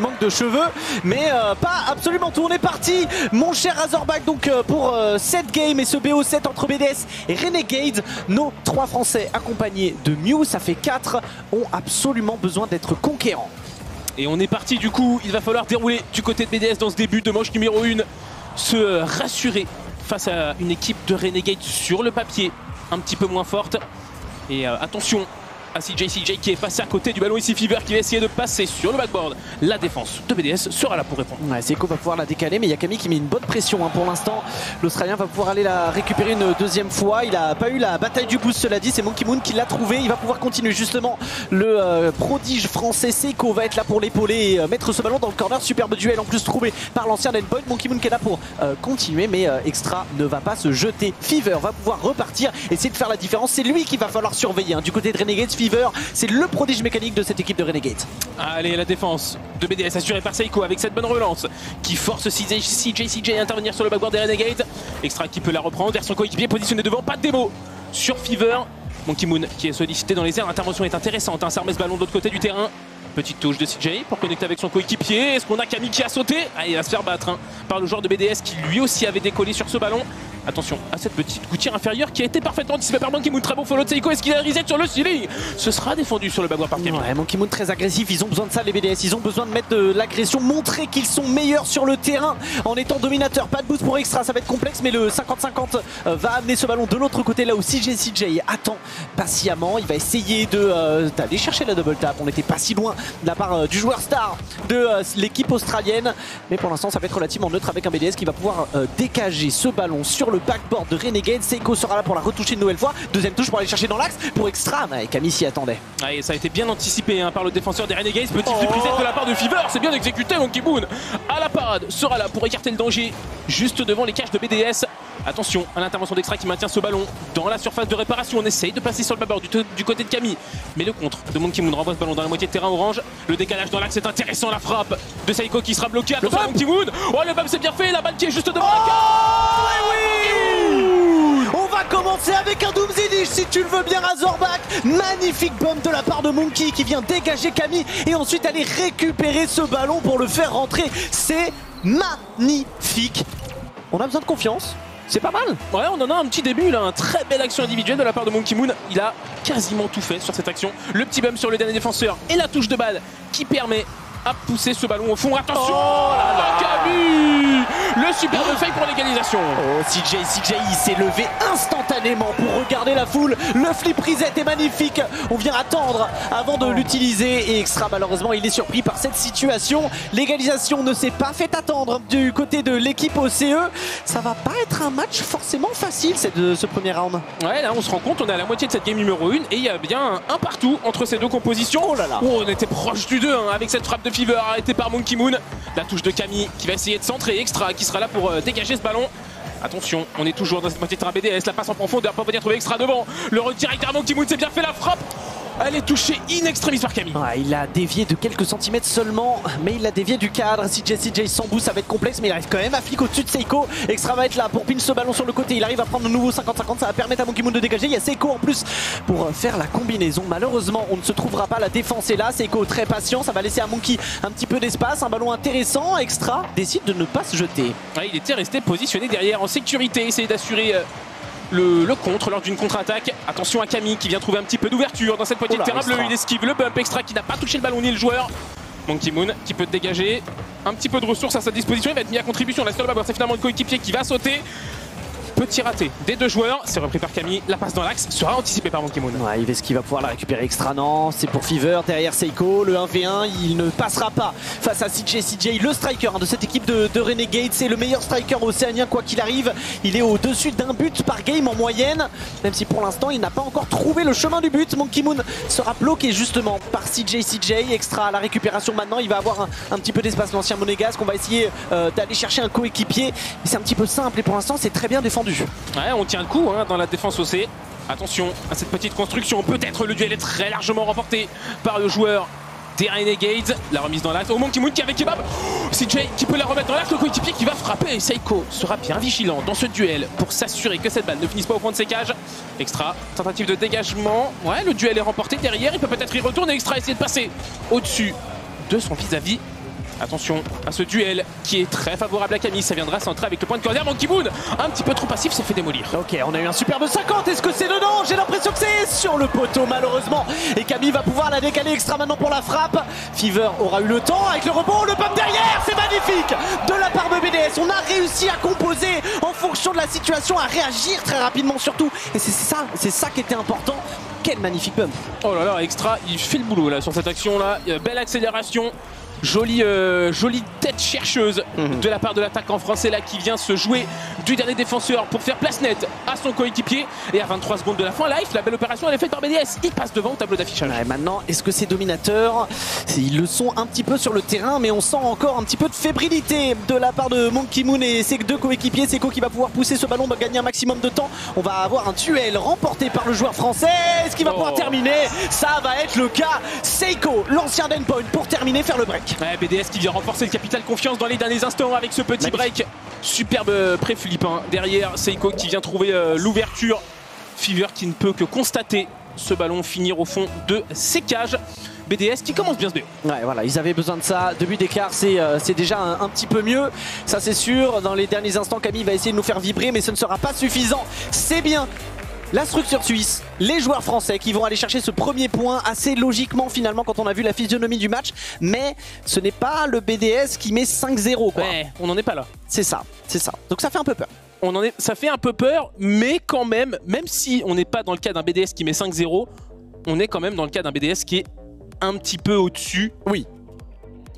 manque de cheveux, mais euh, pas absolument tout. On est parti, mon cher Razorback, donc euh, pour euh, cette game et ce BO7 entre BDS et Renegade. Nos trois Français accompagnés de Mew, ça fait 4, ont absolument besoin d'être conquérants. Et on est parti du coup, il va falloir dérouler du côté de BDS dans ce début de manche numéro 1. Se rassurer face à une équipe de Renegade sur le papier, un petit peu moins forte. Et attention à CJ CJ qui est passé à côté du ballon ici, Fever qui va essayer de passer sur le backboard. La défense de BDS sera là pour répondre. Ouais, va pouvoir la décaler, mais il y a Camille qui met une bonne pression hein. pour l'instant. L'Australien va pouvoir aller la récupérer une deuxième fois. Il n'a pas eu la bataille du boost, cela dit. C'est Monkey Moon qui l'a trouvé. Il va pouvoir continuer justement. Le euh, prodige français Seiko va être là pour l'épauler et euh, mettre ce ballon dans le corner. Superbe duel en plus trouvé par l'ancien Endpoint. Monkey Moon qui est là pour euh, continuer, mais Extra ne va pas se jeter. Fever va pouvoir repartir, essayer de faire la différence. C'est lui qui va falloir surveiller. hein. Du côté de Renegade, Fever, c'est le prodige mécanique de cette équipe de Renegade. Allez, la défense de BDS assurée par Seiko avec cette bonne relance qui force CJ à intervenir sur le backboard des Renegades. Extra qui peut la reprendre vers son coéquipier positionné devant, pas de démo sur Fever. Monkey Moon qui est sollicité dans les airs, l'intervention est intéressante, hein. ça remet ce ballon de l'autre côté du terrain. Petite touche de CJ pour connecter avec son coéquipier. Est-ce qu'on a Camille qui a sauté ah, Il va se faire battre hein, par le joueur de BDS qui lui aussi avait décollé sur ce ballon. Attention à cette petite gouttière inférieure qui a été parfaitement anticipée par Monkey Moon. Très bon follow de Seiko. Est-ce qu'il a reset sur le ceiling Ce sera défendu sur le backboard par Camille. Ouais, Monkey Moon très agressif, ils ont besoin de ça les BDS, ils ont besoin de mettre de l'agression, montrer qu'ils sont meilleurs sur le terrain en étant dominateur. Pas de boost pour Extra, ça va être complexe, mais le 50-50 euh, va amener ce ballon de l'autre côté là où CJ CJ attend patiemment. Il va essayer euh, d'aller chercher la double tap. On n'était pas si loin de la part euh, du joueur star de euh, l'équipe australienne, mais pour l'instant ça va être relativement neutre avec un BDS qui va pouvoir euh, dégager ce ballon sur le backboard de Renegade. Seiko sera là pour la retoucher une nouvelle fois. Deuxième touche pour aller chercher dans l'axe pour Extra. Ouais, Camille s'y attendait. Ah, et ça a été bien anticipé hein, par le défenseur des Renegades. Petit flip reset de la part de Fever. C'est bien exécuté, Monkey Moon. À la parade, sera là pour écarter le danger juste devant les cages de BDS. Attention à l'intervention d'Extra qui maintient ce ballon dans la surface de réparation. On essaye de passer sur le bâbord du, du côté de Camille. Mais le contre de Monkey Moon renvoie ce ballon dans la moitié de terrain orange. Le décalage dans l'axe est intéressant. La frappe de Saiko qui sera bloquée. Attention à Monkey Moon. Oh, le bump c'est bien fait. La balle qui est juste devant la cage. On va commencer avec un Doom Zedish si tu le veux bien Razorback. Magnifique bombe de la part de Monkey qui vient dégager Camille et ensuite aller récupérer ce ballon pour le faire rentrer. C'est magnifique. On a besoin de confiance. C'est pas mal. Ouais, on en a un petit début là, une très belle action individuelle de la part de Monkey Moon. Il a quasiment tout fait sur cette action. Le petit bump sur le dernier défenseur et la touche de balle qui permet à pousser ce ballon au fond. Attention, Oh là là. Camille Le superbe fake pour l'égalisation. Oh, CJ, CJ, il s'est levé instantanément pour regarder la foule. Le flip reset est magnifique. On vient attendre avant de l'utiliser. Et Extra, malheureusement, il est surpris par cette situation. L'égalisation ne s'est pas fait attendre du côté de l'équipe OCE. Ça va pas être un match forcément facile, cette- ce premier round. Ouais, là on se rend compte, on est à la moitié de cette game numéro 1 et il y a bien un, partout entre ces deux compositions. Oh là là. Oh, on était proche du 2 avec cette frappe de Fever arrêtée par Monkey Moon. La touche de Camille qui va essayer de centrer Extra qui sera là pour euh, dégager ce ballon. Attention, on est toujours dans cette moitié de terrain BDS, la passe en profondeur pour venir trouver Extra devant. Le redirect Monkey Moon, c'est bien fait la frappe. Elle est touchée in extremis par Camille. Ouais, il a dévié de quelques centimètres seulement, mais il a dévié du cadre. CJ CJ sans boost, ça va être complexe, mais il arrive quand même à flic au-dessus de Seiko. Extra va être là pour pinch ce ballon sur le côté. Il arrive à prendre de nouveau 50-50, ça va permettre à Monkey Moon de dégager. Il y a Seiko en plus pour faire la combinaison. Malheureusement, on ne se trouvera pas. La défense est là. Seiko très patient, ça va laisser à Monkey un petit peu d'espace. Un ballon intéressant. Extra décide de ne pas se jeter. Ouais, il était resté positionné derrière en sécurité, essayer d'assurer euh, le, le contre lors d'une contre-attaque. Attention à Camille qui vient trouver un petit peu d'ouverture dans cette moitié Oh de terrain bleu. extra. Il esquive le bump extra qui n'a pas touché le ballon ni le joueur. Monkey Moon qui peut dégager un petit peu de ressources à sa disposition. Il va être mis à contribution. La seule balle, c'est finalement le coéquipier qui va sauter. Petit raté des deux joueurs. C'est repris par Camille. La passe dans l'axe sera anticipée par Monkey Moon. Ouais, est-ce qu'il va pouvoir la récupérer extra Non, c'est pour Fever derrière Seiko. Le 1v1, il ne passera pas face à CJ CJ, le striker hein, de cette équipe de, de Renegade. C'est le meilleur striker océanien, quoi qu'il arrive. Il est au-dessus d'un but par game en moyenne, même si pour l'instant il n'a pas encore trouvé le chemin du but. Monkey Moon sera bloqué justement par CJ CJ. Extra à la récupération maintenant, il va avoir un, petit peu d'espace, l'ancien monégasque. On va essayer euh, d'aller chercher un coéquipier. C'est un petit peu simple et pour l'instant c'est très bien défendu. Ouais, on tient le coup hein, dans la défense OC. Attention à cette petite construction. Peut-être le duel est très largement remporté par le joueur des Renegades. La remise dans l'axe. Oh, Monkey Moon qui avec Kebab. Oh, CJ qui peut la remettre dans l'axe. Le coéquipier qui va frapper. Et Seiko sera bien vigilant dans ce duel pour s'assurer que cette balle ne finisse pas au fond de ses cages. Extra. Tentative de dégagement. Ouais, le duel est remporté derrière. Il peut peut-être y retourner. Extra essayer de passer au-dessus de son vis-à-vis. Attention à ce duel qui est très favorable à Camille. Ça viendra centrer avec le point de corner. Monkey Moon, un petit peu trop passif, s'est fait démolir. Ok, on a eu un superbe 50. Est-ce que c'est dedans J'ai l'impression que c'est sur le poteau, malheureusement. Et Camille va pouvoir la décaler extra maintenant pour la frappe. Fever aura eu le temps avec le rebond. Le pump derrière, c'est magnifique de la part de BDS. On a réussi à composer en fonction de la situation, à réagir très rapidement surtout. Et c'est ça, c'est ça qui était important. Quel magnifique pump. Oh là là, extra, il fait le boulot là sur cette action là. Belle accélération. Jolie, euh, jolie tête chercheuse Mhm. de la part de l'attaquant français là qui vient se jouer du dernier défenseur pour faire place nette à son coéquipier. Et à 23 secondes de la fin, live, la belle opération elle est faite par BDS. Il passe devant au tableau d'affichage. Ouais, maintenant, est-ce que c'est dominateur Ils le sont un petit peu sur le terrain, mais on sent encore un petit peu de fébrilité de la part de Monkey Moon et ses deux coéquipiers. Seiko qui va pouvoir pousser ce ballon, va gagner un maximum de temps. On va avoir un duel remporté par le joueur français. Est-ce qu'il va Oh. pouvoir terminer? Ça va être le cas. Seiko, l'ancien d'Endpoint, pour terminer, faire le break. Ouais, BDS qui vient renforcer le capital confiance dans les derniers instants avec ce petit break. Superbe euh, pré-flip hein. derrière. Seiko qui vient trouver euh, l'ouverture. Fever qui ne peut que constater ce ballon finir au fond de ses cages. BDS qui commence bien ce BO. Ouais, voilà, ils avaient besoin de ça. Début d'écart, c'est euh, déjà un, un petit peu mieux. Ça, c'est sûr. Dans les derniers instants, Camille va essayer de nous faire vibrer, mais ce ne sera pas suffisant. C'est bien. La structure suisse, les joueurs français qui vont aller chercher ce premier point assez logiquement finalement quand on a vu la physionomie du match. Mais ce n'est pas le BDS qui met 5-0 quoi. Ouais, on n'en est pas là. C'est ça, c'est ça. Donc ça fait un peu peur. On en est, ça fait un peu peur, mais quand même, même si on n'est pas dans le cas d'un BDS qui met 5-0, on est quand même dans le cas d'un BDS qui est un petit peu au-dessus. Oui.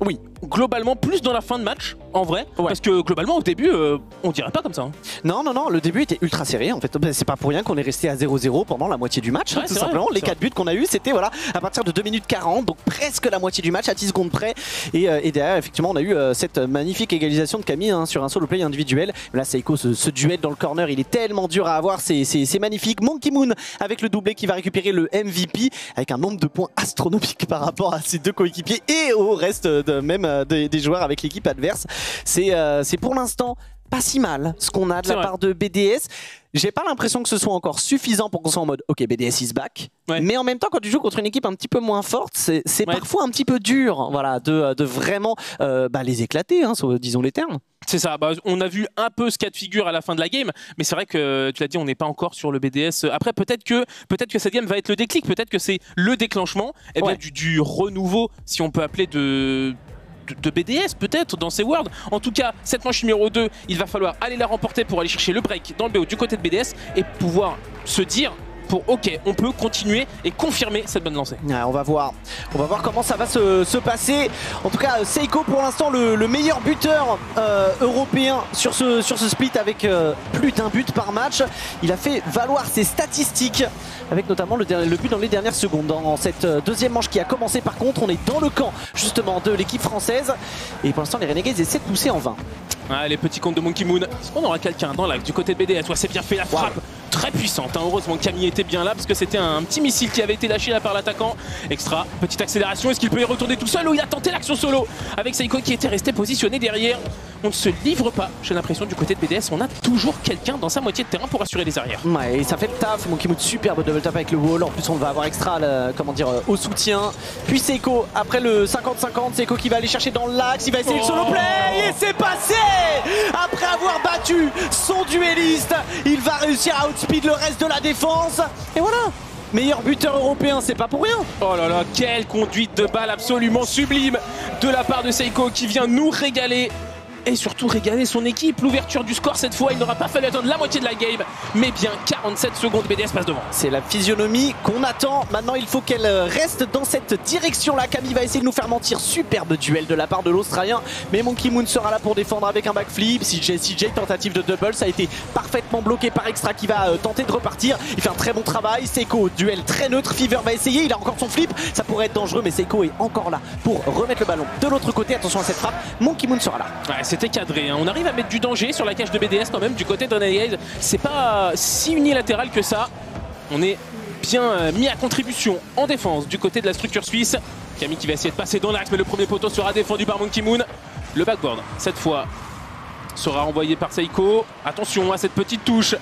Oui. Globalement, plus dans la fin de match, en vrai. Ouais. Parce que globalement, au début, euh, on dirait pas comme ça. hein. Non, non, non, le début était ultra serré. En fait, c'est pas pour rien qu'on est resté à 0-0 pendant la moitié du match. Ouais, tout vrai, simplement, les c'est 4 buts qu'on a eu, c'était voilà à partir de 2 minutes 40, donc presque la moitié du match à 10 secondes près. Et, euh, et derrière, effectivement, on a eu euh, cette magnifique égalisation de Camille hein, sur un solo play individuel. Là, Seiko, ce, ce duel dans le corner, il est tellement dur à avoir, c'est magnifique. Monkey Moon avec le doublé qui va récupérer le MVP avec un nombre de points astronomique par rapport à ses deux coéquipiers et au reste de, même euh, des, des joueurs avec l'équipe adverse. C'est euh, pour l'instant pas si mal ce qu'on a de la vrai. part de BDS. J'ai pas l'impression que ce soit encore suffisant pour qu'on soit en mode ok BDS is back. Ouais. Mais en même temps quand tu joues contre une équipe un petit peu moins forte, c'est Ouais. parfois un petit peu dur voilà, de, de vraiment euh, bah, les éclater, hein, so- disons les termes. C'est ça, bah, on a vu un peu ce cas de figure à la fin de la game, mais c'est vrai que tu l'as dit, on n'est pas encore sur le BDS. Après, peut-être que, peut que cette game va être le déclic, peut-être que c'est le déclenchement eh bien, Ouais. du, du renouveau, si on peut appeler de, de, BDS, peut-être, dans ces worlds. En tout cas, cette manche numéro 2, il va falloir aller la remporter pour aller chercher le break dans le BO du côté de BDS et pouvoir se dire. Pour OK, on peut continuer et confirmer cette bonne lancée. On va voir, on va voir comment ça va se, se passer. En tout cas, Seiko pour l'instant le, le meilleur buteur euh, européen sur ce, sur ce split avec euh, plus d'un but par match. Il a fait valoir ses statistiques avec notamment le, le but dans les dernières secondes. Dans cette euh, deuxième manche qui a commencé par contre, on est dans le camp justement de l'équipe française. Et pour l'instant, les Renegades essaient de pousser en vain. Ah, les petits comptes de Monkey Moon. Qu'on aura quelqu'un dans l'axe du côté de BDS Ouais, c'est bien fait la frappe. Très puissante. hein. Heureusement que Camille était bien là parce que c'était un petit missile qui avait été lâché là par l'attaquant. Extra, petite accélération. Est-ce qu'il peut y retourner tout seul ou il a tenté l'action solo avec Seiko qui était resté positionné derrière On ne se livre pas, j'ai l'impression, du côté de BDS. On a toujours quelqu'un dans sa moitié de terrain pour assurer les arrières. Ouais, et ça fait le taf. Monkey Moon, superbe double tap avec le wall. En plus, on va avoir extra, le- comment dire, euh, au soutien. Puis Seiko, après le 50-50, Seiko qui va aller chercher dans l'axe. Il va essayer le solo Oh. play. Et c'est passé Après avoir battu son dueliste, il va réussir à outspeed le reste de la défense. Et voilà Meilleur buteur européen, c'est pas pour rien. Oh là là, quelle conduite de balle absolument sublime de la part de Seiko qui vient nous régaler et surtout régaler son équipe. L'ouverture du score cette fois, il n'aura pas fallu attendre la moitié de la game, mais bien 47 secondes, BDS passe devant. C'est la physionomie qu'on attend. Maintenant, il faut qu'elle reste dans cette direction-là. Camille va essayer de nous faire mentir. Superbe duel de la part de l'Australien. Mais Monkey Moon sera là pour défendre avec un backflip. CJ, CJ, tentative de double. Ça a été parfaitement bloqué par Extra qui va euh, tenter de repartir. Il fait un très bon travail. Seiko, duel très neutre. Fever va essayer. Il a encore son flip. Ça pourrait être dangereux, mais Seiko est encore là pour remettre le ballon de l'autre côté. Attention à cette frappe. Monkey Moon sera là. Ouais, c'était cadré. hein. On arrive à mettre du danger sur la cage de BDS quand même du côté de Renegade. C'est pas si unilatéral que ça. On est bien euh, mis à contribution en défense du côté de la structure suisse. Camille qui va essayer de passer dans l'axe, mais le premier poteau sera défendu par Monkey Moon. Le backboard, cette fois, sera envoyé par Seiko. Attention à cette petite touche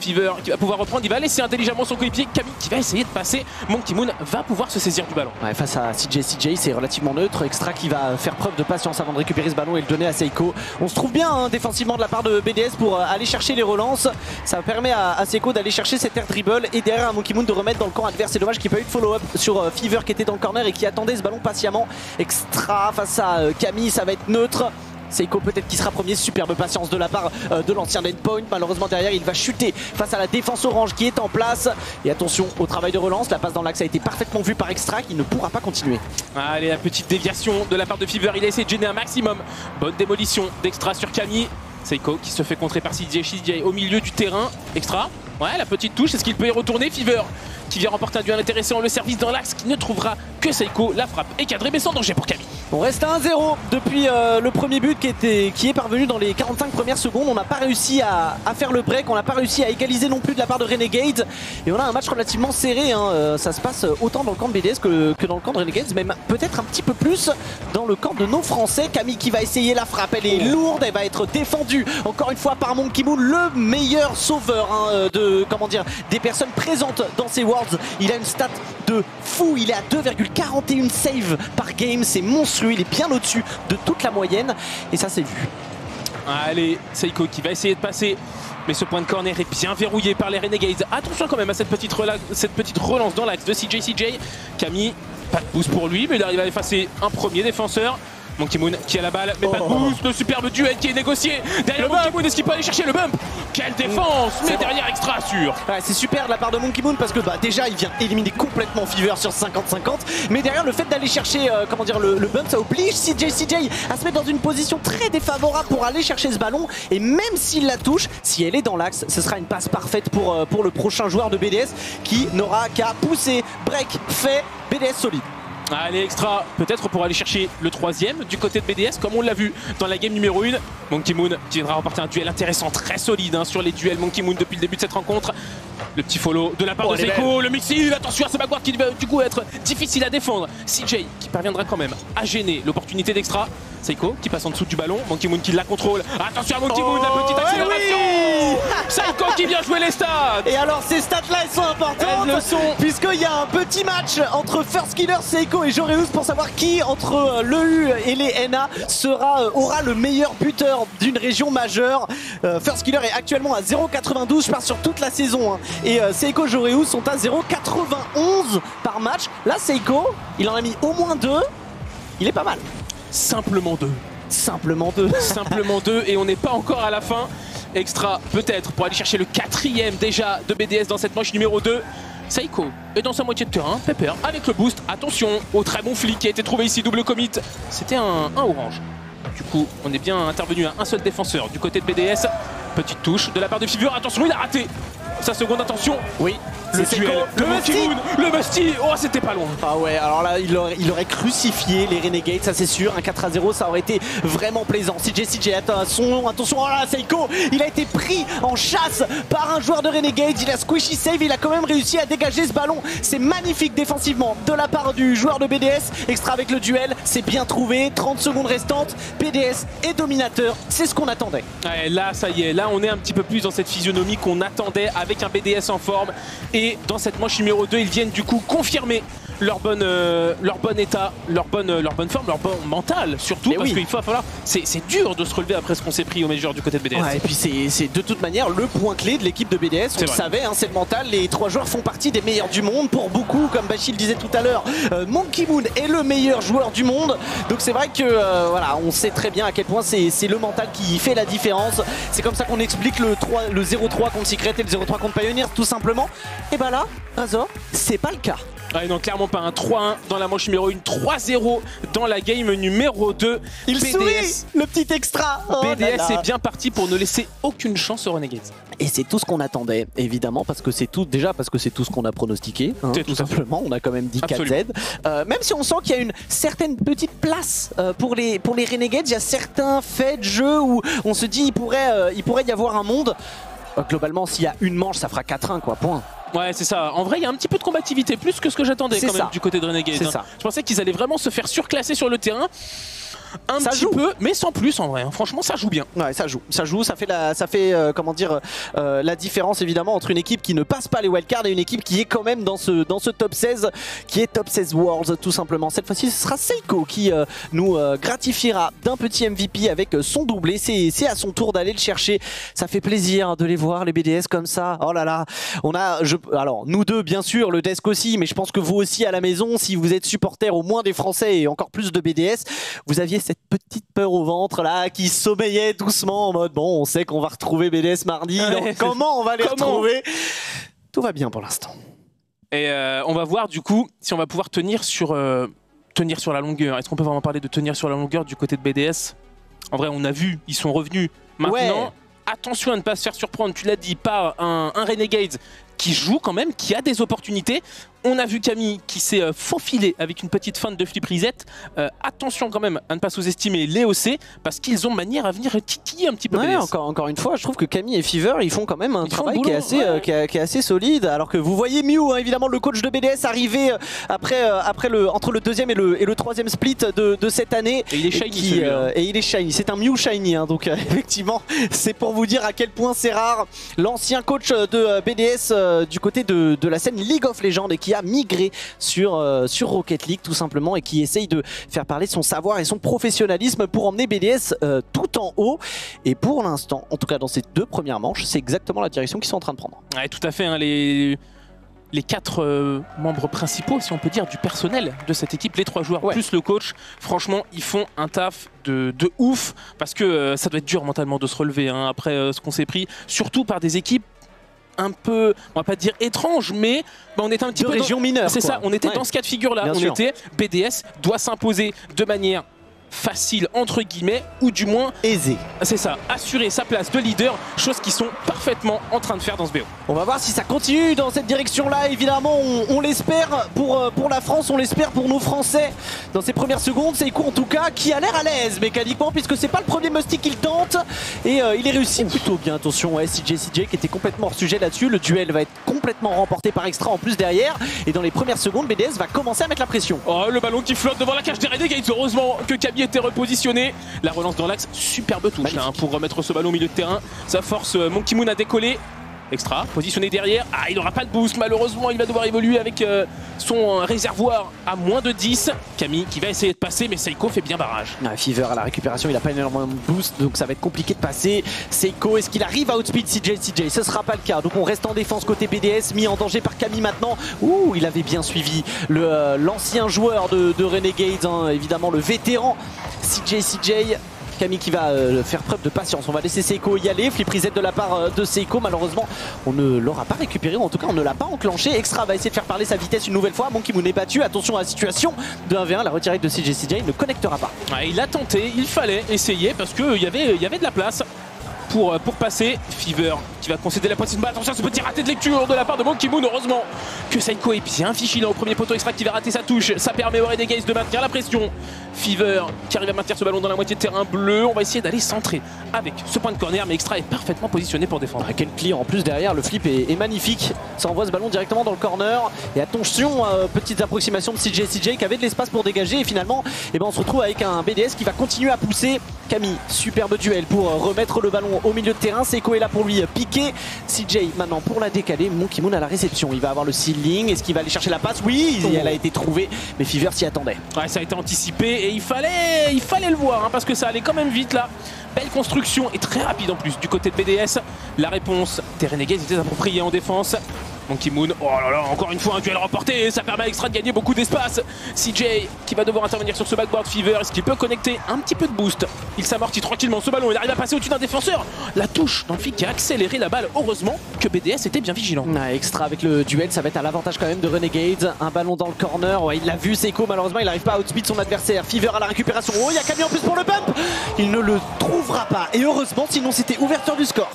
Fever qui va pouvoir reprendre, il va laisser intelligemment son coéquipier. Camille qui va essayer de passer. Monkey Moon va pouvoir se saisir du ballon. Ouais, face à CJ CJ, c'est relativement neutre. Extra qui va faire preuve de patience avant de récupérer ce ballon et le donner à Seiko. On se trouve bien hein, défensivement de la part de BDS pour euh, aller chercher les relances. Ça permet à, Seiko d'aller chercher cet air dribble et derrière à Monkey Moon de remettre dans le camp adverse. C'est dommage qu'il n'y ait pas eu de follow-up sur euh, Fever qui était dans le corner et qui attendait ce ballon patiemment. Extra face à euh, Camille, ça va être neutre. Seiko peut-être qui sera premier, superbe patience de la part euh, de l'ancien endpoint. Malheureusement derrière il va chuter face à la défense orange qui est en place. Et attention au travail de relance, la passe dans l'axe a été parfaitement vue par Extra qui ne pourra pas continuer. Allez, la petite déviation de la part de Fever, il a essayé de gêner un maximum. Bonne démolition d'Extra sur Camille. Seiko qui se fait contrer par CJ CJ au milieu du terrain. Extra, ouais, la petite touche, est-ce qu'il peut y retourner? Fever qui vient remporter un duel intéressant, le service dans l'axe qui ne trouvera que Seiko. La frappe est cadrée mais sans danger pour Camille. On reste à 1-0 depuis euh, le premier but qui, était, qui est parvenu dans les 45 premières secondes. On n'a pas réussi à, à, faire le break, on n'a pas réussi à égaliser non plus de la part de Renegades. Et on a un match relativement serré. Hein. Euh, ça se passe autant dans le camp de BDS que, que dans le camp de Renegades, mais peut-être un petit peu plus dans le camp de nos Français. Camille qui va essayer la frappe, elle est lourde, elle va être défendue encore une fois par Monkey Moon, le meilleur sauveur hein, de, comment dire, des personnes présentes dans ces Worlds. Il a une stat de fou, il est à 2,41 save par game, c'est monstrueux, il est bien au-dessus de toute la moyenne et ça c'est vu. Allez, Seiko qui va essayer de passer. Mais ce point de corner est bien verrouillé par les Renegades. Attention quand même à cette petite, cette petite relance dans l'axe de CJ CJ. Camille, pas de boost pour lui, mais il arrive à effacer un premier défenseur. Monkey Moon qui a la balle, mais oh. pas de boost, le superbe duel qui est négocié. Derrière le Monkey Moon, est-ce qu'il peut aller chercher le bump? Quelle défense Mais derrière extra sûr ouais, C'est super de la part de Monkey Moon parce que bah, déjà il vient éliminer complètement Fever sur 50-50. Mais derrière le fait d'aller chercher euh, comment dire, le, le, bump, ça oblige CJ CJ à se mettre dans une position très défavorable pour aller chercher ce ballon. Et même s'il la touche, si elle est dans l'axe, ce sera une passe parfaite pour, euh, pour le prochain joueur de BDS qui n'aura qu'à pousser. Break fait, BDS solide. Allez, extra, peut-être pour aller chercher le troisième du côté de BDS, comme on l'a vu dans la game numéro 1. Monkey Moon qui viendra remporter un duel intéressant, très solide hein, sur les duels Monkey Moon depuis le début de cette rencontre. Le petit follow de la part oh, de Seiko, le mixile, attention à ce backward qui va du coup être difficile à défendre. CJ qui parviendra quand même à gêner l'opportunité d'extra. Seiko qui passe en dessous du ballon, Monkey Moon qui la contrôle. Attention à Monkey Moon, la petite Oh, accélération oui Seiko qui vient jouer les stats Et alors ces stats là elles sont importantes Elles le sont. puisqu'il y a un petit match entre First Killer Seiko et Joreus pour savoir qui entre euh, le U et les NA sera, euh, aura le meilleur buteur d'une région majeure. Euh, First Killer est actuellement à 0,92 je pars sur toute la saison hein. Et euh, Seiko Joreus sont à 0,91 par match. Là Seiko il en a mis au moins deux, il est pas mal. Simplement deux. Simplement deux. Simplement deux et on n'est pas encore à la fin. Extra peut-être pour aller chercher le quatrième déjà de BDS dans cette manche numéro 2. Seiko est dans sa moitié de terrain, Pepper avec le boost. Attention au très bon flic qui a été trouvé ici, double commit. C'était un, un orange. Du coup, on est bien intervenu à un seul défenseur du côté de BDS. Petite touche de la part de Fever. Attention, il a raté sa seconde attention. Oui, le Seiko. le. Moon, le Musty. Oh, c'était pas loin. Ah ouais, alors là, il aurait, il aurait crucifié les Renegades, ça c'est sûr. Un 4 à 0, ça aurait été vraiment plaisant. CJ CJ, attention, attention, oh là, Seiko, il a été pris en chasse par un joueur de Renegades. Il a squishy save, il a quand même réussi à dégager ce ballon. C'est magnifique défensivement de la part du joueur de BDS. Extra avec le duel, c'est bien trouvé. 30 secondes restantes. BDS est dominateur, c'est ce qu'on attendait. Ouais, là, ça y est, là on est un petit peu plus dans cette physionomie qu'on attendait avec un BDS en forme. Et dans cette manche numéro 2, ils viennent du coup confirmer leur, bonne, euh, leur bon état, leur bonne, leur bonne forme, leur bon mental surtout. Mais parce oui. qu'il faut falloir. C'est dur de se relever après ce qu'on s'est pris au Major du côté de BDS. Ouais, et puis c'est de toute manière le point clé de l'équipe de BDS. On le savait, hein, c'est le mental. Les trois joueurs font partie des meilleurs du monde. Pour beaucoup, comme Bachil disait tout à l'heure, euh, Monkey Moon est le meilleur joueur du monde. Donc c'est vrai que euh, voilà, on sait très bien à quel point c'est le mental qui fait la différence. C'est comme ça qu'on explique le 3, le 0-3 contre Secret et le 0-3 contre Pioneer, tout simplement. Et bah là, Razor, c'est pas le cas. Ouais, non, clairement pas un 3-1 dans la manche numéro 1, 3-0 dans la game numéro 2. Il BDS, sourit, le petit extra. Oh BDS là. est bien parti pour ne laisser aucune chance aux Renegades. Et c'est tout ce qu'on attendait, évidemment, parce que c'est tout, déjà parce que c'est tout ce qu'on a pronostiqué, hein, tout tout simplement. On a quand même dit Absolument. 4Z. Euh, même si on sent qu'il y a une certaine petite place euh, pour, les, pour les Renegades, il y a certains faits de jeu où on se dit il pourrait, euh, il pourrait y avoir un monde. Globalement, s'il y a une manche, ça fera 4-1, quoi, point. Ouais, c'est ça. En vrai, il y a un petit peu de combativité, plus que ce que j'attendais quand même du côté de Renegade. Hein. ça. Je pensais qu'ils allaient vraiment se faire surclasser sur le terrain. Un Ça petit joue. peu, mais sans plus en vrai. hein. Franchement, ça joue bien. Ouais, ça joue, ça joue, ça fait la, ça fait euh, comment dire euh, la différence évidemment entre une équipe qui ne passe pas les wildcards et une équipe qui est quand même dans ce dans ce top 16, qui est top 16 Worlds tout simplement. Cette fois-ci, ce sera Seiko qui euh, nous euh, gratifiera d'un petit MVP avec son doublé. C'est c'est à son tour d'aller le chercher. Ça fait plaisir de les voir les BDS comme ça. Oh là là, on a, je, alors nous deux bien sûr, le desk aussi, mais je pense que vous aussi à la maison, si vous êtes supporter au moins des Français et encore plus de BDS, vous aviez cette petite peur au ventre là qui sommeillait doucement en mode bon, on sait qu'on va retrouver BDS mardi. Ouais, donc comment on va les Comment retrouver? Tout va bien pour l'instant. Et euh, on va voir du coup si on va pouvoir tenir sur, euh, tenir sur la longueur. Est-ce qu'on peut vraiment parler de tenir sur la longueur du côté de BDS En vrai, on a vu, ils sont revenus. Maintenant, Ouais. attention à ne pas se faire surprendre, tu l'as dit, par un, un Renegade qui joue quand même, qui a des opportunités. On a vu Camille qui s'est euh, faufilé avec une petite feinte de flip reset. Euh, attention quand même à ne pas sous-estimer les OC parce qu'ils ont manière à venir titiller un petit peu Ouais, encore, encore une fois, je trouve que Camille et Fever, ils font quand même un Ils travail le qui, est boulot, assez, ouais. euh, qui, est, qui est assez solide. Alors que vous voyez Mew, hein, évidemment, le coach de BDS, arriver euh, après, après le, entre le deuxième et le, et le troisième split de, de cette année. Et il est Et shiny qui, et il est shiny, c'est un Mew shiny, hein, donc effectivement, c'est pour vous dire à quel point c'est rare. L'ancien coach de BDS du côté de, de la scène League of Legends et qui a migré sur, euh, sur Rocket League tout simplement et qui essaye de faire parler son savoir et son professionnalisme pour emmener BDS euh, tout en haut. Et pour l'instant, en tout cas dans ces deux premières manches, c'est exactement la direction qu'ils sont en train de prendre. Ouais, tout à fait. hein, les, les quatre euh, membres principaux, si on peut dire, du personnel de cette équipe, les trois joueurs Ouais. plus le coach, franchement, ils font un taf de, de ouf parce que euh, ça doit être dur mentalement de se relever hein, après euh, ce qu'on s'est pris, surtout par des équipes un peu, on va pas dire étranges, mais bah, on était un petit De peu dans- région mineure. c'est ça, on était Ouais. dans ce cas de figure là. Bien On sûr. était BDS doit s'imposer de manière facile entre guillemets ou du moins aisé. c'est ça assurer sa place de leader chose qu'ils sont parfaitement en train de faire dans ce BO On va voir si ça continue dans cette direction-là. Évidemment, on, on l'espère pour, euh, pour la France, on l'espère pour nos Français. Dans ces premières secondes, Seiko en tout cas, qui a l'air à l'aise mécaniquement, puisque c'est pas le premier musty qu'il tente. Et euh, il est réussi plutôt bien. Attention, ouais, CJ CJ qui était complètement hors sujet là-dessus. Le duel va être complètement remporté par Extra en plus derrière. Et dans les premières secondes, BDS va commencer à mettre la pression. Oh, le ballon qui flotte devant la cage des Renegades. Heureusement que Camille était repositionné. La relance dans l'axe, superbe touche hein, pour remettre ce ballon au milieu de terrain. Ça force euh, Monkey Moon à décoller. Extra, positionné derrière. Ah, il n'aura pas de boost. Malheureusement, il va devoir évoluer avec euh, son réservoir à moins de 10. Camille qui va essayer de passer, mais Seiko fait bien barrage. Ah, Fever à la récupération, il a pas énormément de boost, donc ça va être compliqué de passer. Seiko, est-ce qu'il arrive à outspeed CJ CJ Ce sera pas le cas. Donc on reste en défense côté BDS, mis en danger par Camille maintenant. Ouh, il avait bien suivi euh, l'ancien joueur de, de Renegades, hein, évidemment le vétéran CJ CJ. Camille qui va euh, faire preuve de patience. On va laisser Seiko y aller. Flip reset de la part euh, de Seiko. Malheureusement, on ne l'aura pas récupéré, ou en tout cas, on ne l'a pas enclenché. Extra va essayer de faire parler sa vitesse une nouvelle fois. Monkey Moon est battu. Attention à la situation de 1v1. La retirée de CJ CJ ne connectera pas. Il a tenté, il fallait essayer parce qu'il y avait, y avait de la place pour, euh, pour passer. Fever qui va concéder la pointe de balle. Attention ce petit raté de lecture de la part de Monkey Moon. Heureusement que Seiko est bien vigilant au premier poteau extra qui va rater sa touche. Ça permet aux Renegades de maintenir la pression. Fever qui arrive à maintenir ce ballon dans la moitié de terrain bleu. On va essayer d'aller centrer avec ce point de corner, mais Extra est parfaitement positionné pour défendre. Quel clear en plus derrière, le flip est, magnifique. Ça envoie ce ballon directement dans le corner. Et attention, euh, petite approximation de CJ CJ qui avait de l'espace pour dégager. Et finalement, eh ben, on se retrouve avec un BDS qui va continuer à pousser. Camille, superbe duel pour euh, remettre le ballon au milieu de terrain. Seiko est là pour lui euh, CJ maintenant pour la décaler. Monkey Moon à la réception. Il va avoir le ceiling. Est-ce qu'il va aller chercher la passe? Oui, Oh. elle a été trouvée. Mais Fever s'y attendait. Ouais, ça a été anticipé et il fallait, il fallait le voir hein, parce que ça allait quand même vite là. Belle construction et très rapide en plus du côté de BDS. La réponse des Renegades était appropriée en défense. Monkey Moon, oh là là, encore une fois un duel remporté, ça permet à Extra de gagner beaucoup d'espace. CJ qui va devoir intervenir sur ce backboard Fever, est-ce qu'il peut connecter un petit peu de boost? Il s'amortit tranquillement ce ballon, il arrive à passer au-dessus d'un défenseur. La touche dans le flic qui a accéléré la balle, heureusement que BDS était bien vigilant. Ah, extra avec le duel, ça va être à l'avantage quand même de Renegade. Un ballon dans le corner, ouais, il l'a vu, Seiko malheureusement il n'arrive pas à outspeed son adversaire. Fever à la récupération, oh il y a Camille en plus pour le bump Il ne le trouvera pas, et heureusement sinon c'était ouverture du score.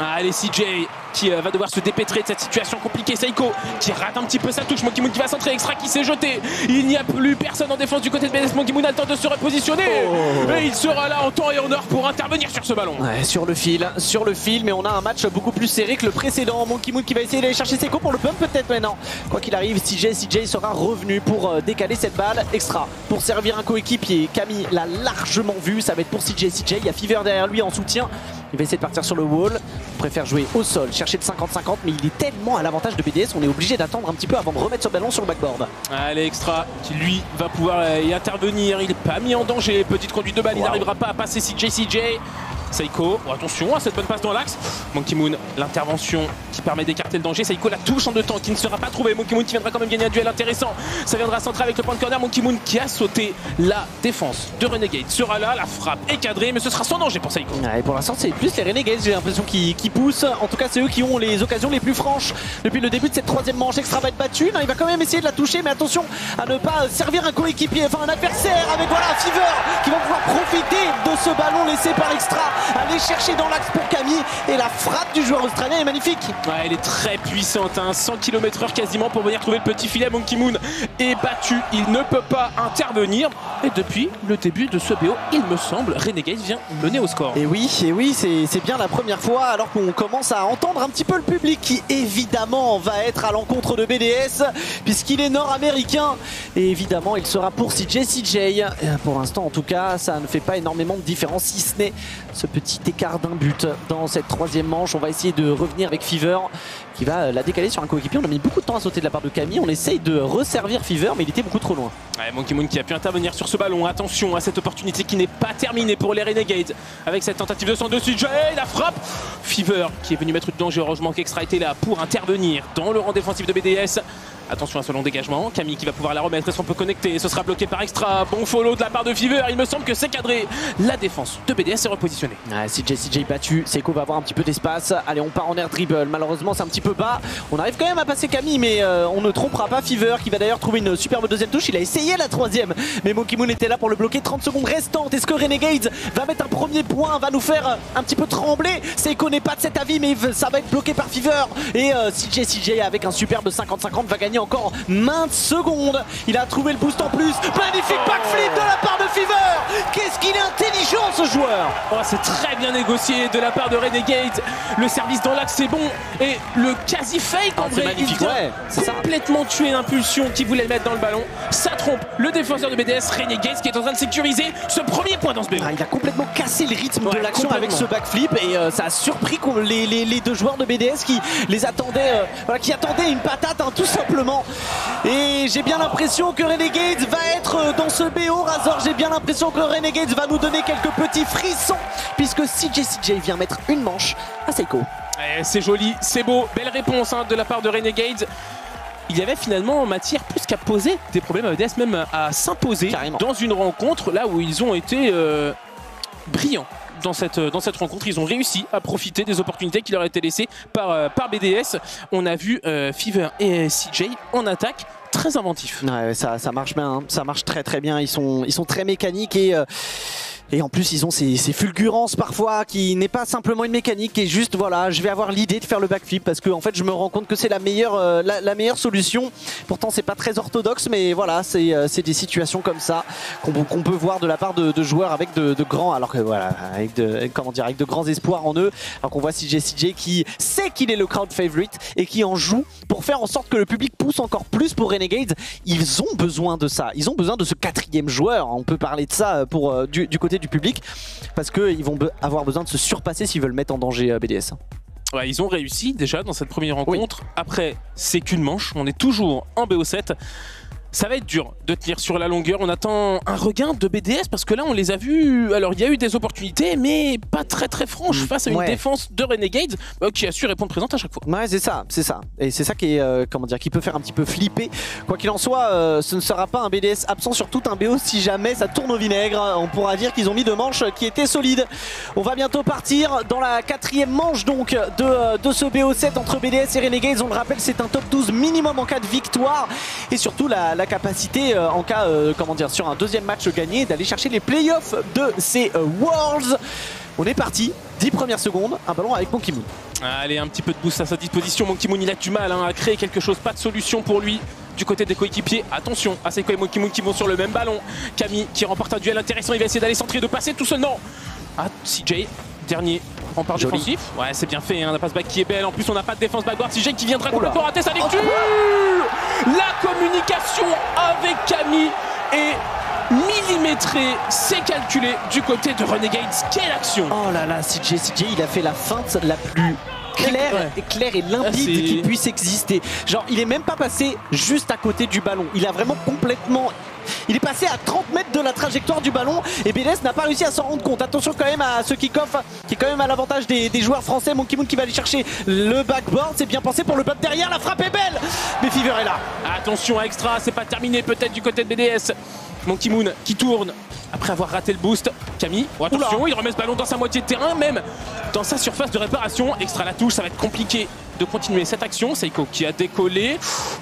Allez, CJ qui euh, va devoir se dépêtrer de cette situation compliquée. Seiko qui rate un petit peu sa touche. Monkey Moon qui va centrer. Extra qui s'est jeté. Il n'y a plus personne en défense du côté de BDS. Monkey Moon a le temps de se repositionner. Oh. Et il sera là en temps et en heure pour intervenir sur ce ballon. Ouais, sur le fil, sur le fil, mais on a un match beaucoup plus serré que le précédent. Monkey Moon qui va essayer d'aller chercher Seiko pour le pump peut-être maintenant. Quoi qu'il arrive, CJ, CJ sera revenu pour euh, décaler cette balle extra pour servir un coéquipier. Camille l'a largement vu, ça va être pour CJ, CJ. Il y a Fever derrière lui en soutien. Il va essayer de partir sur le wall. Il préfère jouer au sol, chercher le 50-50, mais il est tellement à l'avantage de BDS, on est obligé d'attendre un petit peu avant de remettre ce ballon sur le backboard. Allez, Extra qui lui va pouvoir euh, y intervenir. Il n'est pas mis en danger. Petite conduite de balle, il n'arrivera pas à passer CJ, CJ. Seiko, oh, attention à cette bonne passe dans l'axe. Monkey Moon, l'intervention qui permet d'écarter le danger. Seiko, la touche en deux temps qui ne sera pas trouvée. Monkey Moon qui viendra quand même gagner un duel intéressant. Ça viendra centrer avec le point de corner. Monkey Moon qui a sauté la défense de Renegade sera là. La frappe est cadrée, mais ce sera sans danger pour Seiko. Ouais, pour l'instant, c'est plus les Renegades, j'ai l'impression, qui, poussent. En tout cas, c'est eux qui ont les occasions les plus franches depuis le début de cette troisième manche. Extra va être battu. Il va quand même essayer de la toucher, mais attention à ne pas servir un coéquipier, enfin un adversaire avec voilà Fever qui va pouvoir profiter de ce ballon laissé par Extra. Aller chercher dans l'axe pour Camille et la frappe du joueur australien est magnifique. Ouais, elle est très puissante, hein, 100 km/h quasiment pour venir trouver le petit filet. Monkey Moon est battu, il ne peut pas intervenir. Et depuis le début de ce BO, il me semble, Renegade vient mener au score. Et oui, et oui, c'est bien la première fois alors qu'on commence à entendre un petit peu le public qui évidemment va être à l'encontre de BDS puisqu'il est nord-américain et évidemment il sera pour CJ CJ. Pour l'instant en tout cas ça ne fait pas énormément de différence si ce n'est ce petit écart d'un but dans cette troisième manche. On va essayer de revenir avec Fever qui va la décaler sur un coéquipier. On a mis beaucoup de temps à sauter de la part de Camille. On essaye de resservir Fever mais il était beaucoup trop loin. Ouais, Monkey Moon qui a pu intervenir sur ce ballon. Attention à cette opportunité qui n'est pas terminée pour les Renegades. Avec cette tentative de centre de CJ, la frappe Fever qui est venu mettre du danger. Heureusement qu'Extra était là pour intervenir dans le rang défensif de BDS. Attention à ce long dégagement. Camille qui va pouvoir la remettre. Est-ce peut connecter Ce sera bloqué par Extra. Bon follow de la part de Fever. Il me semble que c'est cadré. La défense de BDS est repositionnée. Ah, CJ CJ battu, Seiko va avoir un petit peu d'espace. Allez, on part en air dribble. Malheureusement, c'est un petit peu bas. On arrive quand même à passer Camille, mais euh, on ne trompera pas Fever qui va d'ailleurs trouver une superbe deuxième touche. Il a essayé la troisième, mais Moon était là pour le bloquer. 30 secondes restantes. Est-ce que Renegades va mettre un premier point, va nous faire euh, un petit peu trembler? Seiko n'est pas de cet avis, mais ça va être bloqué par Fever. Et euh, CJ avec un superbe 50-50 va gagner encore maintes secondes. Il a trouvé le boost en plus. Magnifique backflip de la part de Fever. Qu'est-ce qu'il est intelligent ce joueur Oh, c'est très bien négocié de la part de Renegade. Le service dans l'axe, c'est bon. Et le quasi-fake, en Ah, c'est vrai, magnifique, il ouais, c'est ça. complètement tuer l'impulsion qu'il voulait mettre dans le ballon. Ça trompe le défenseur de BDS, Renegade, qui est en train de sécuriser ce premier point dans ce BO. Ah, il a complètement cassé le rythme de l'action avec ce complètement. backflip et euh, ça a surpris les, les- les deux joueurs de BDS qui les attendaient, euh, voilà, qui attendaient une patate hein, tout simplement. Et j'ai bien l'impression que Renegades va être dans ce BO Razor. J'ai bien l'impression que Renegades va nous donner quelques petits frissons puisque CJ CJ vient mettre une manche à Seiko. Ouais, c'est joli, c'est beau. Belle réponse hein, de la part de Renegade. Il y avait finalement matière plus qu'à poser des problèmes à BDS, même à s'imposer dans une rencontre là où ils ont été euh, brillants. Dans cette, rencontre, ils ont réussi à profiter des opportunités qui leur étaient laissées par, euh, BDS. On a vu euh, Fever et CJ en attaque très inventifs. Ouais, ça, ça marche bien, hein. ça marche très très bien. Ils sont, ils sont très mécaniques et, euh, et en plus ils ont ces, ces fulgurances parfois qui n'est pas simplement une mécanique, est juste voilà, je vais avoir l'idée de faire le backflip parce que en fait je me rends compte que c'est la meilleure, euh, la, meilleure solution. Pourtant c'est pas très orthodoxe, mais voilà, c'est euh, des situations comme ça qu'on qu'on peut voir de la part de, de joueurs avec de, de grands, alors que voilà, avec de comment dire, avec de grands espoirs en eux. Alors qu'on voit CJ CJ qui sait qu'il est le crowd favorite et qui en joue pour faire en sorte que le public pousse encore plus pour Renegades. Ils ont besoin de ça. Ils ont besoin de ce quatrième joueur. On peut parler de ça pour euh, du côté du public parce qu'ils vont avoir besoin de se surpasser s'ils veulent mettre en danger euh, BDS. Ouais, ils ont réussi déjà dans cette première rencontre. Après, c'est qu'une manche. On est toujours en BO7. Ça va être dur de tenir sur la longueur. On attend un regain de BDS parce que là, on les a vus. Alors, il y a eu des opportunités, mais pas très très franches face à une Ouais. défense de Renegades euh, qui a su répondre présente à chaque fois. Ouais, c'est ça, c'est ça. Et c'est ça qui est, euh, comment dire, qui peut faire un petit peu flipper. Quoi qu'il en soit, euh, ce ne sera pas un BDS absent sur tout un BO si jamais ça tourne au vinaigre. On pourra dire qu'ils ont mis deux manches qui étaient solides. On va bientôt partir dans la quatrième manche donc de, euh, de ce BO7 entre BDS et Renegades. On le rappelle, c'est un top 12 minimum en cas de victoire et surtout la, la capacité euh, en cas, euh, comment dire, sur un deuxième match gagné d'aller chercher les playoffs de ces euh, Worlds. On est parti, 10 premières secondes, un ballon avec Monkey Moon. Allez, un petit peu de boost à sa disposition. Monkey Moon, il a du mal hein, à créer quelque chose. Pas de solution pour lui du côté des coéquipiers. Attention à Monkey Moon qui vont sur le même ballon. Camille qui remporte un duel intéressant. Il va essayer d'aller centrer, de passer tout seul. Non Ah, CJ, dernier rempart défensif. Ouais, c'est bien fait. Hein, la passe back qui est belle. En plus, on n'a pas de défense backboard. CJ qui viendra complètement rater sa lecture. La communication avec Camille est millimétré, c'est calculé du côté de Renegades. Quelle action Oh là là, CJ, CJ, il a fait la feinte la plus claire, Ouais. claire et limpide Ah, qui puisse exister. Genre, il est même pas passé juste à côté du ballon. Il a vraiment complètement. Il est passé à 30 mètres de la trajectoire du ballon et BDS n'a pas réussi à s'en rendre compte. Attention quand même à ce kick-off qui est quand même à l'avantage des, des joueurs français. Monkey Moon qui va aller chercher le backboard. C'est bien pensé pour le bump derrière. La frappe est belle. Mais Fever est là. Attention à Extra, c'est pas terminé peut-être du côté de BDS. Monkey Moon qui tourne après avoir raté le boost. Camille, oh, attention, il remet ce ballon dans sa moitié de terrain, même dans sa surface de réparation. Extra la touche, ça va être compliqué de continuer cette action. Seiko qui a décollé.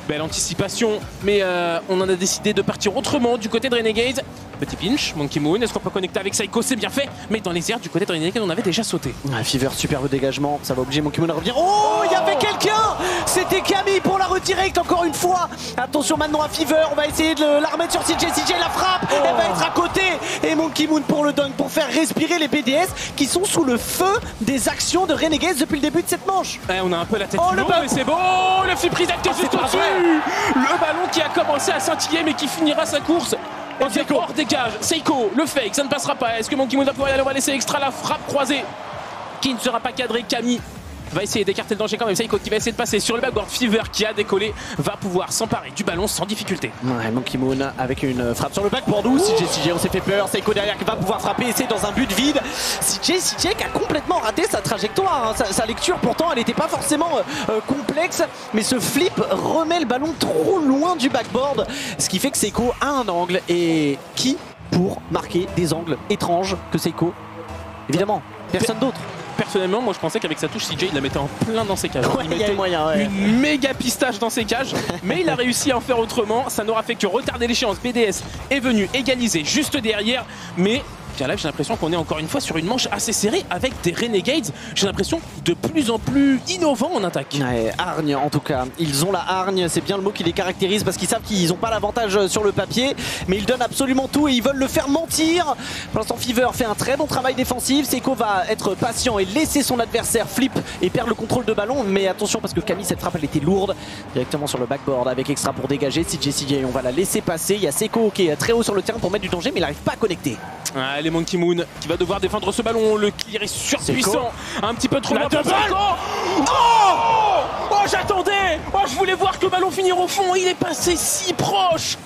Belle anticipation, mais euh, on en a décidé de partir autrement du côté de Renegade. Petit pinch, Monkey Moon, est-ce qu'on peut connecter avec Seiko? C'est bien fait, mais dans les airs du côté de Renegade, on avait déjà sauté. Ah, Fever, superbe dégagement. Ça va obliger Monkey Moon à revenir. Oh, il y avait quelqu'un C'était Camille pour la retirer encore une fois. Attention maintenant à Fever. On va essayer de la remettre sur CJ. CJ la frappe. Elle va être à côté. Et Monkey Moon pour le dunk pour faire respirer les BDS qui sont sous le feu des actions de Renegades depuis le début de cette manche. Ouais, on a un peu la tête Oh, le ballon. c'est beau Oh, Le flip qui est Ah, juste c'est pas au-dessus. Le ballon qui a commencé à scintiller mais qui finira sa course. Et bien hors dégage. Seiko, le fake, ça ne passera pas. Est-ce que Monkey Moon va pouvoir y aller On va laisser extra la frappe croisée? Qui ne sera pas cadrée Camille va essayer d'écarter le danger quand même Seiko qui va essayer de passer sur le backboard Fever qui a décollé va pouvoir s'emparer du ballon sans difficulté Ouais, Monkey Moon avec une frappe sur le backboard où CJ, CJ, on s'est fait peur. Seiko derrière qui va pouvoir frapper et c'est dans un but vide. CJ, CJ qui a complètement raté sa trajectoire. hein. Sa, sa lecture pourtant elle n'était pas forcément euh, euh, complexe, mais ce flip remet le ballon trop loin du backboard. Ce qui fait que Seiko a un angle et qui pour marquer des angles étranges que Seiko Évidemment, personne d'autre. Personnellement, moi je pensais qu'avec sa touche CJ il la mettait en plein dans ses cages. Ouais, il mettait moyen, ouais. une méga pistache dans ses cages, mais il a réussi à en faire autrement. Ça n'aura fait que retarder l'échéance. BDS est venu égaliser juste derrière, mais là j'ai l'impression qu'on est encore une fois sur une manche assez serrée avec des Renegades. J'ai l'impression de plus en plus innovants en attaque. Ouais, hargne en tout cas. Ils ont la hargne, c'est bien le mot qui les caractérise parce qu'ils savent qu'ils n'ont pas l'avantage sur le papier, mais ils donnent absolument tout et ils veulent le faire mentir. Pour l'instant, Fever fait un très bon travail défensif. Seiko va être patient et laisser son adversaire flip et perdre le contrôle de ballon. Mais attention parce que Camille, cette frappe, elle était lourde directement sur le backboard avec extra pour dégager. CJ, CJ, on va la laisser passer. Il y a Seiko qui est très haut sur le terrain pour mettre du danger, mais il n'arrive pas à connecter. Allez Monkey Moon qui va devoir défendre ce ballon. Le clear est surpuissant. Un petit peu trop loin pour. Seiko. Oh Oh j'attendais Oh je voulais voir que le ballon finir au fond. Il est passé si proche.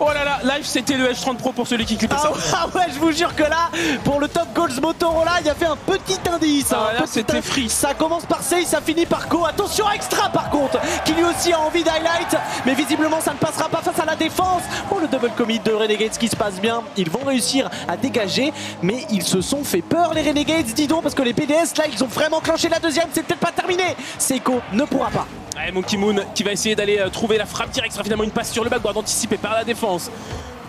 Oh là là, live c'était le H30 Pro pour celui qui clippait ça. Ah, ah ouais, je vous jure que là, pour le top goals Motorola, il y a fait un petit indice. Ah, petit c'était free. Ça commence par Sei, ça finit par Ko. Attention, extra par contre, qui lui aussi a envie d'highlight. Mais visiblement, ça ne passera pas face à la défense. Oh, le double commit de Renegades qui se passe bien. Ils vont réussir à dégager, mais ils se sont fait peur, les Renegades, dis donc, parce que les PDS, là, ils ont vraiment clenché la deuxième. C'est peut-être pas terminé. Seiko ne pourra pas. Allez, Monkey Moon qui va essayer d'aller euh, trouver la frappe directe. Sera finalement une passe sur le backboard anticipée par la défense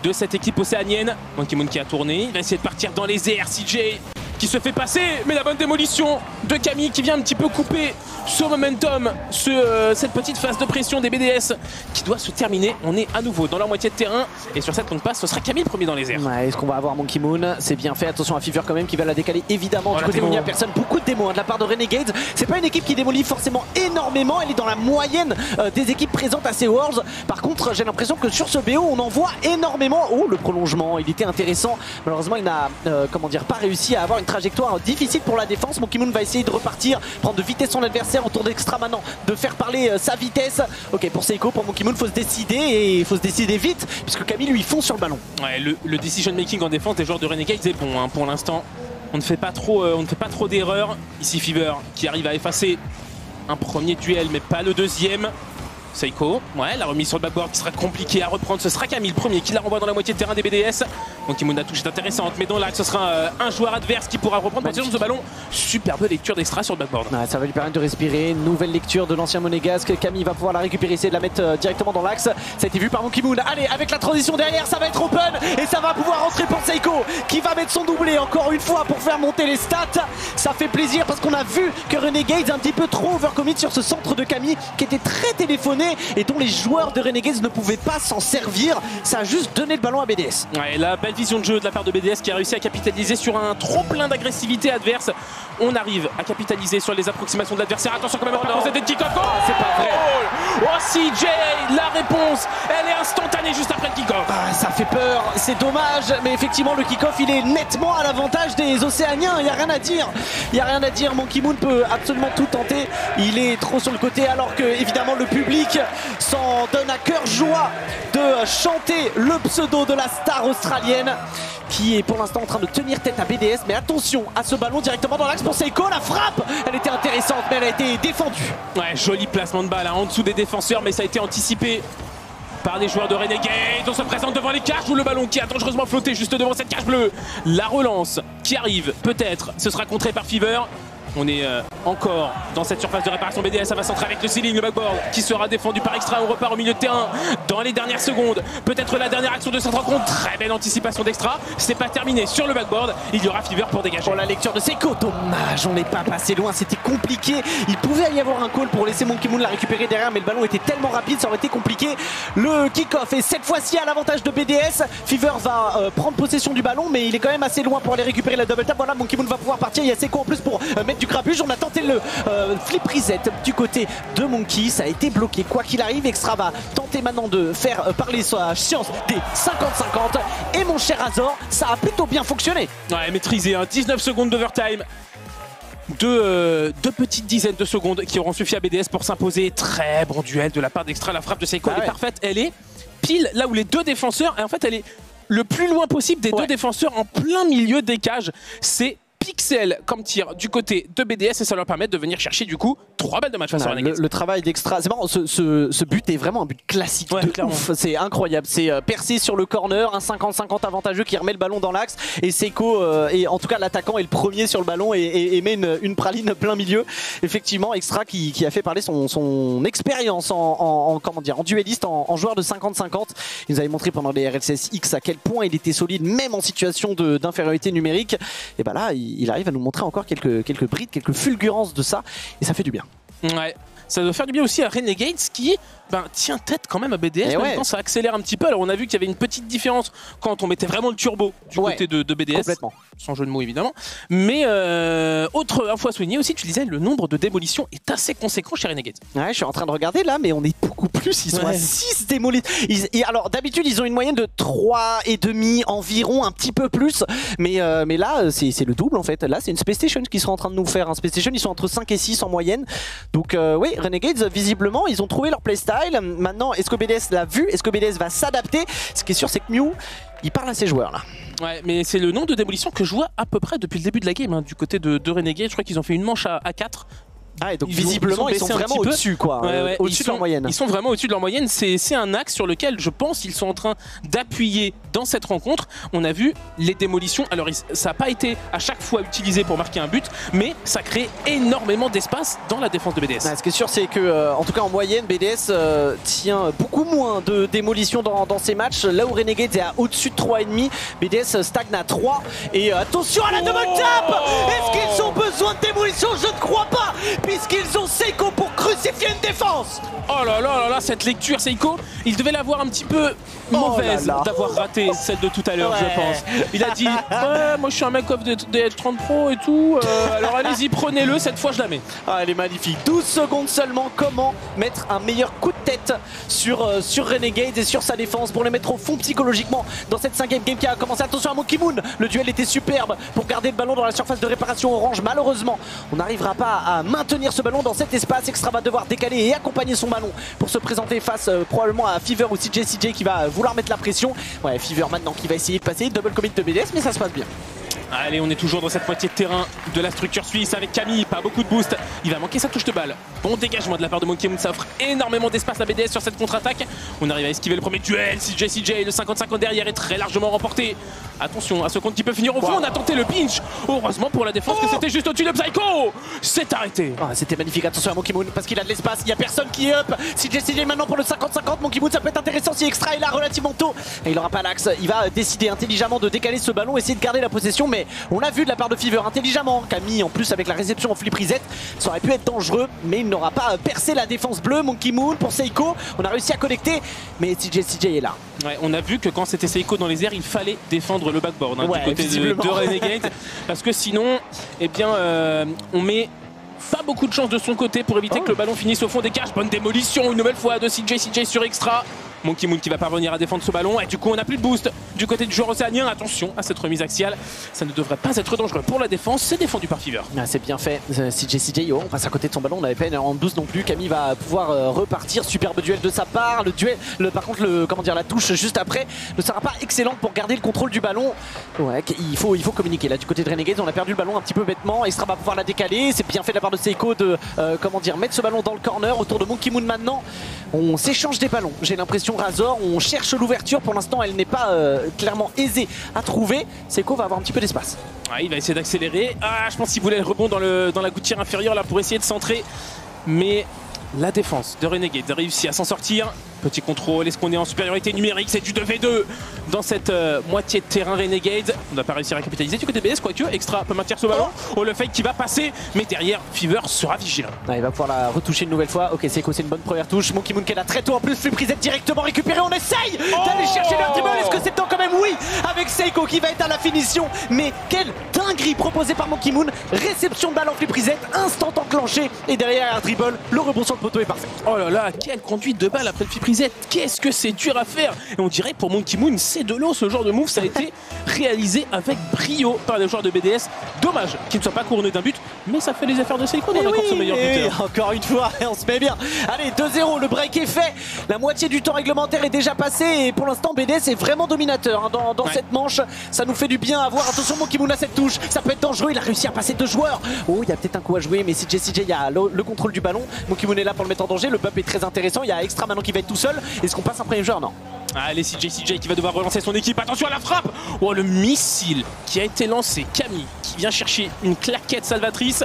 de cette équipe océanienne. Monkey Moon qui a tourné. Il va essayer de partir dans les airs. CJ qui se fait passer. Mais la bonne démolition de Camille qui vient un petit peu couper ce momentum, ce, euh, cette petite phase de pression des BDS qui doit se terminer. On est à nouveau dans leur moitié de terrain. Et sur cette longue passe, ce sera Camille le premier dans les airs. Ouais, est-ce qu'on va avoir Monkey Moon? C'est bien fait. Attention à Fever quand même qui va la décaler évidemment Oh, du côté où il n'y a personne. Beaucoup de démos hein, de la part de Renegades. C'est pas une équipe qui démolit forcément énormément. Elle est dans la moyenne euh, des équipes présentes à ces Worlds. Par contre, j'ai l'impression que sur ce BO, on en voit énormément. Oh, le prolongement, il était intéressant. Malheureusement, il n'a euh, comment dire pas réussi à avoir une trajectoire difficile pour la défense. Monkey Moon va essayer de repartir, prendre de vitesse son adversaire autour d'extra maintenant, de faire parler euh, sa vitesse. Ok, pour Seiko, pour Monkey Moon, faut se décider et il faut se décider vite puisque Camille lui fond sur le ballon. Ouais, le, decision making en défense des joueurs de Renegades est bon hein, pour l'instant. On ne fait pas trop, euh, on ne fait pas trop d'erreurs. Ici Fever qui arrive à effacer un premier duel, mais pas le deuxième. Seiko, ouais, la remise sur le backboard qui sera compliquée à reprendre. Ce sera Camille le premier qui la renvoie dans la moitié de terrain des BDS. Donc la touche est intéressante, mais dans l'axe, ce sera euh, un joueur adverse qui pourra reprendre possession de ce ballon. Superbe lecture d'extra sur le backboard. Ouais, ça va lui permettre de respirer. Nouvelle lecture de l'ancien monégasque. Camille va pouvoir la récupérer, essayer de la mettre euh, directement dans l'axe. Ça a été vu par Monkey Moon. Allez, avec la transition derrière, ça va être open et ça va pouvoir rentrer pour Seiko qui va mettre son doublé encore une fois pour faire monter les stats. Ça fait plaisir parce qu'on a vu que Renegades est un petit peu trop overcommit sur ce centre de Camille qui était très téléphoné et dont les joueurs de Renegades ne pouvaient pas s'en servir. Ça a juste donné le ballon à BDS. Ouais, la belle vision de jeu de la part de BDS qui a réussi à capitaliser sur un trop plein d'agressivité adverse. On arrive à capitaliser sur les approximations de l'adversaire. Attention quand même, on va de kick-off. Oh, c'est pas vrai. Oh, CJ, la réponse, elle est instantanée juste après le kick-off. Ah, ça fait peur, c'est dommage, mais effectivement le kick-off il est nettement à l'avantage des Océaniens, il n'y a rien à dire. Il n'y a rien à dire, Monkey Moon peut absolument tout tenter. Il est trop sur le côté alors que évidemment le public s'en donne à cœur joie de chanter le pseudo de la star australienne qui est pour l'instant en train de tenir tête à BDS. Mais attention à ce ballon directement dans l'axe pour Seiko. La frappe, elle était intéressante, mais elle a été défendue. Ouais, joli placement de balle hein, en dessous des défenseurs, mais ça a été anticipé par des joueurs de Renegade. On se présente devant les cages où le ballon qui a dangereusement flotté juste devant cette cage bleue. La relance qui arrive, peut-être, ce sera contré par Fever. On est euh, encore dans cette surface de réparation BDS. Va centrer avec le ceiling, le backboard qui sera défendu par Extra. On repart au milieu de terrain dans les dernières secondes. Peut-être la dernière action de cette rencontre. Très belle anticipation d'Extra. C'est pas terminé sur le backboard. Il y aura Fever pour dégager. Pour la lecture de Seiko, dommage, on n'est pas passé loin. C'était compliqué. Il pouvait y avoir un call pour laisser Monkey Moon la récupérer derrière, mais le ballon était tellement rapide, ça aurait été compliqué. Le kick-off est cette fois-ci à l'avantage de BDS. Fever va euh, prendre possession du ballon, mais il est quand même assez loin pour aller récupérer la double tap. Voilà, Monkey Moon va pouvoir partir. Il y a Seiko en plus pour euh, mettre du grabuge. On a tenté le euh, flip reset du côté de Monkey. Ça a été bloqué. Quoi qu'il arrive, Extra va tenter maintenant de faire euh, parler sa science des 50-50. Et mon cher Azor, ça a plutôt bien fonctionné. Ouais, maîtrisé. Hein. 19 secondes d'overtime. Deux, euh, deux, petites dizaines de secondes qui auront suffi à BDS pour s'imposer. Très bon duel de la part d'Extra. La frappe de Seiko Ah ouais. est parfaite. Elle est pile là où les deux défenseurs. Et en fait, elle est le plus loin possible des Ouais. deux défenseurs en plein milieu des cages. C'est pixel comme tir du côté de BDS et ça leur permet de venir chercher du coup 3 balles de match face à le, le travail d'extra, c'est marrant, ce, ce- ce but est vraiment un but classique Ouais, de clairement. ouf. C'est incroyable, c'est euh, percé sur le corner, un 50-50 avantageux qui remet le ballon dans l'axe et Seiko, euh, et en tout cas l'attaquant est le premier sur le ballon et, et- et met une, une praline plein milieu. Effectivement, extra qui, qui a fait parler son, son expérience en, en- en- comment dire, en dueliste, en, en joueur de 50-50. Il nous avait montré pendant les RLCS X à quel point il était solide, même en situation de- d'infériorité numérique. Et bah là, il, il arrive à nous montrer encore quelques, quelques brides, quelques fulgurances de ça et ça fait du bien. Ouais. Ça doit faire du bien aussi à Renegades qui ben, tient tête quand même à BDS. Et même ouais. ça accélère un petit peu. Alors, on a vu qu'il y avait une petite différence quand on mettait vraiment le turbo du Ouais. côté de, de BDS. Complètement. Sans jeu de mots, évidemment. Mais euh, autre info à souligner aussi, tu disais, le nombre de démolitions est assez conséquent chez Renegades. Ouais, je suis en train de regarder là, mais on est beaucoup plus. Ils sont à Ouais. 6 démolis. Ils- et alors, d'habitude, ils ont une moyenne de 3 et demi environ, un petit peu plus. Mais, euh, mais là, c'est c'est le double en fait. Là, c'est une Space Station qui sera en train de nous faire. Un Space Station, ils sont entre 5 et 6 en moyenne. Donc, euh, oui, Renegades, visiblement, ils ont trouvé leur playstyle. Maintenant, est-ce que BDS l'a vu? Est-ce que BDS va s'adapter? Ce qui est sûr, c'est que Mew, il parle à ses joueurs là. Ouais, mais c'est le nombre de démolitions que je vois à peu près depuis le début de la game. hein, du côté de, de Renegades, je crois qu'ils ont fait une manche à, à 4. Ah, et donc Ils visiblement, ils ils ont sont, vraiment au-dessus, quoi. Ouais, euh, ouais, au-dessus ils de leur sont- moyenne. Ils sont vraiment au-dessus de leur moyenne. C'est un axe sur lequel je pense ils sont en train d'appuyer dans cette rencontre. On a vu les démolitions. Alors, ça n'a pas été à chaque fois utilisé pour marquer un but, mais ça crée énormément d'espace dans la défense de BDS. Ce qui est sûr, c'est que, euh, en tout cas en moyenne, BDS euh, tient beaucoup moins de démolitions dans, dans ces matchs. Là où Renegade est à au-dessus de 3,5, BDS stagne à 3. Et euh, attention à la double tap Est-ce qu'ils ont besoin de démolition? Je ne crois pas, puisqu'ils ont Seiko pour crucifier une défense Oh là là là là, cette lecture, Seiko, il devait l'avoir un petit peu Oh mauvaise d'avoir raté celle de tout à l'heure, Ouais. je pense. Il a dit Ouais, moi je suis un mec off des Edge 30 Pro et tout, euh, alors allez-y, prenez-le, cette fois je la mets. Ah, elle est magnifique. 12 secondes seulement. Comment mettre un meilleur coup de tête sur, euh, sur Renegade et sur sa défense pour les mettre au fond psychologiquement dans cette cinquième game qui a commencé. Attention à Monkey Moon. Le duel était superbe pour garder le ballon dans la surface de réparation orange. Malheureusement, on n'arrivera pas à maintenir ce ballon dans cet espace. Extra va devoir décaler et accompagner son ballon pour se présenter face euh, probablement à Fever ou CJ CJ qui va vouloir mettre la pression. Ouais, Fever maintenant qui va essayer de passer. Double commit de BDS, mais ça se passe bien. Allez, on est toujours dans cette moitié de terrain de la structure suisse avec Camille, pas beaucoup de boost. Il va manquer sa touche de balle. Bon dégagement de la part de Monkey Moon, ça offre énormément d'espace à BDS sur cette contre-attaque. On arrive à esquiver le premier duel. CJ CJ, le 50-50 derrière est très largement remporté. Attention à ce compte qui peut finir au fond. On a tenté le pinch. Heureusement pour la défense que Oh c'était juste au-dessus de Psycho. C'est arrêté. Ah, C'était magnifique, attention à Monkey Moon parce qu'il a de l'espace, il n'y a personne qui est up. CJ CJ maintenant pour le 50-50, Monkey Moon ça peut être intéressant si Extra est là relativement tôt. Et il aura pas l'axe, il va décider intelligemment de décaler ce ballon, essayer de garder la possession, mais on a vu de la part de Fever intelligemment. Camille en plus avec la réception en flip reset, ça aurait pu être dangereux, mais il n'aura pas percé la défense bleue. Monkey Moon pour Seiko, on a réussi à connecter, mais CJ CJ est là. Ouais, on a vu que quand c'était Seiko dans les airs, il fallait défendre le backboard hein, Ouais, du côté de, de Renegade. parce que sinon, eh bien, euh, on met pas beaucoup de chance de son côté pour éviter Oh. que le ballon finisse au fond des cages. Bonne démolition une nouvelle fois de CJ CJ sur Extra. Monkey Moon qui va parvenir à défendre ce ballon. Et du coup, on n'a plus de boost du côté du joueur océanien. Attention à cette remise axiale. Ça ne devrait pas être dangereux pour la défense. C'est défendu par Fever. Ah, c'est bien fait. Euh, CJ CJ, oh, on passe à côté de son ballon. On n'avait pas énormément de boost non plus. Camille va pouvoir euh, repartir. Superbe duel de sa part. Le duel, par contre, le, comment dire, la touche juste après ne sera pas excellente pour garder le contrôle du ballon. Ouais, il faut, il faut communiquer. Là, du côté de Renegades, on a perdu le ballon un petit peu bêtement. Extra va pouvoir la décaler. C'est bien fait de la part de Seiko de, euh, comment dire, mettre ce ballon dans le corner autour de Monkey Moon maintenant. On s'échange des ballons. J'ai l'impression, Razor, on cherche l'ouverture. Pour l'instant, elle n'est pas euh, clairement aisée à trouver. Seiko va avoir un petit peu d'espace. Ah, il va essayer d'accélérer. Ah, je pense qu'il voulait le rebond dans, dans la gouttière inférieure là pour essayer de centrer. Mais la défense de Renegade a réussi à s'en sortir. Petit contrôle, est-ce qu'on est en supériorité numérique? C'est du 2v2 dans cette euh, moitié de terrain Renegade. On n'a pas réussi à capitaliser du côté BS, quoique Extra peut maintenir ce ballon. Oh, le fake qui va passer, mais derrière, Fever sera vigilant. Ah, il va pouvoir la retoucher une nouvelle fois. Ok, Seiko, c'est une bonne première touche. Monkey Moon là très tôt en plus. Flip reset directement récupéré. On essaye d'aller chercher le dribble. Est-ce que c'est temps quand même? Oui, avec Seiko qui va être à la finition. Mais quelle dinguerie proposée par Monkey Moon. Réception de balle en flip reset, instant enclenché. Et derrière, un dribble. Le rebond sur le poteau est parfait. Oh là là, quelle conduite de balle après le flip Qu'est-ce que c'est dur à faire Et on dirait pour Monkey Moon, c'est de l'eau ce genre de move. Ça a été réalisé avec brio par les joueurs de BDS. Dommage qu'il ne soit pas couronné d'un but, mais ça fait les affaires de Seiko dans Eh la oui, course au meilleur eh buteur. oui, Encore une fois, on se met bien. Allez, 2-0, le break est fait. La moitié du temps réglementaire est déjà passé et pour l'instant BDS est vraiment dominateur hein, dans, dans Ouais. cette manche. Ça nous fait du bien à voir. Attention, Monkey Moon a cette touche. Ça peut être dangereux. Il a réussi à passer deux joueurs. Oh, il y a peut-être un coup à jouer, mais CJ CJ, il a le, le contrôle du ballon. Moon est là pour le mettre en danger. Le bump est très intéressant. Il y a Extra maintenant qui va être tout seul. Est-ce qu'on passe un premier joueur? Non. Allez, CJ CJ qui va devoir relancer son équipe. Attention à la frappe Oh, le missile qui a été lancé. Camille qui vient chercher une claquette salvatrice.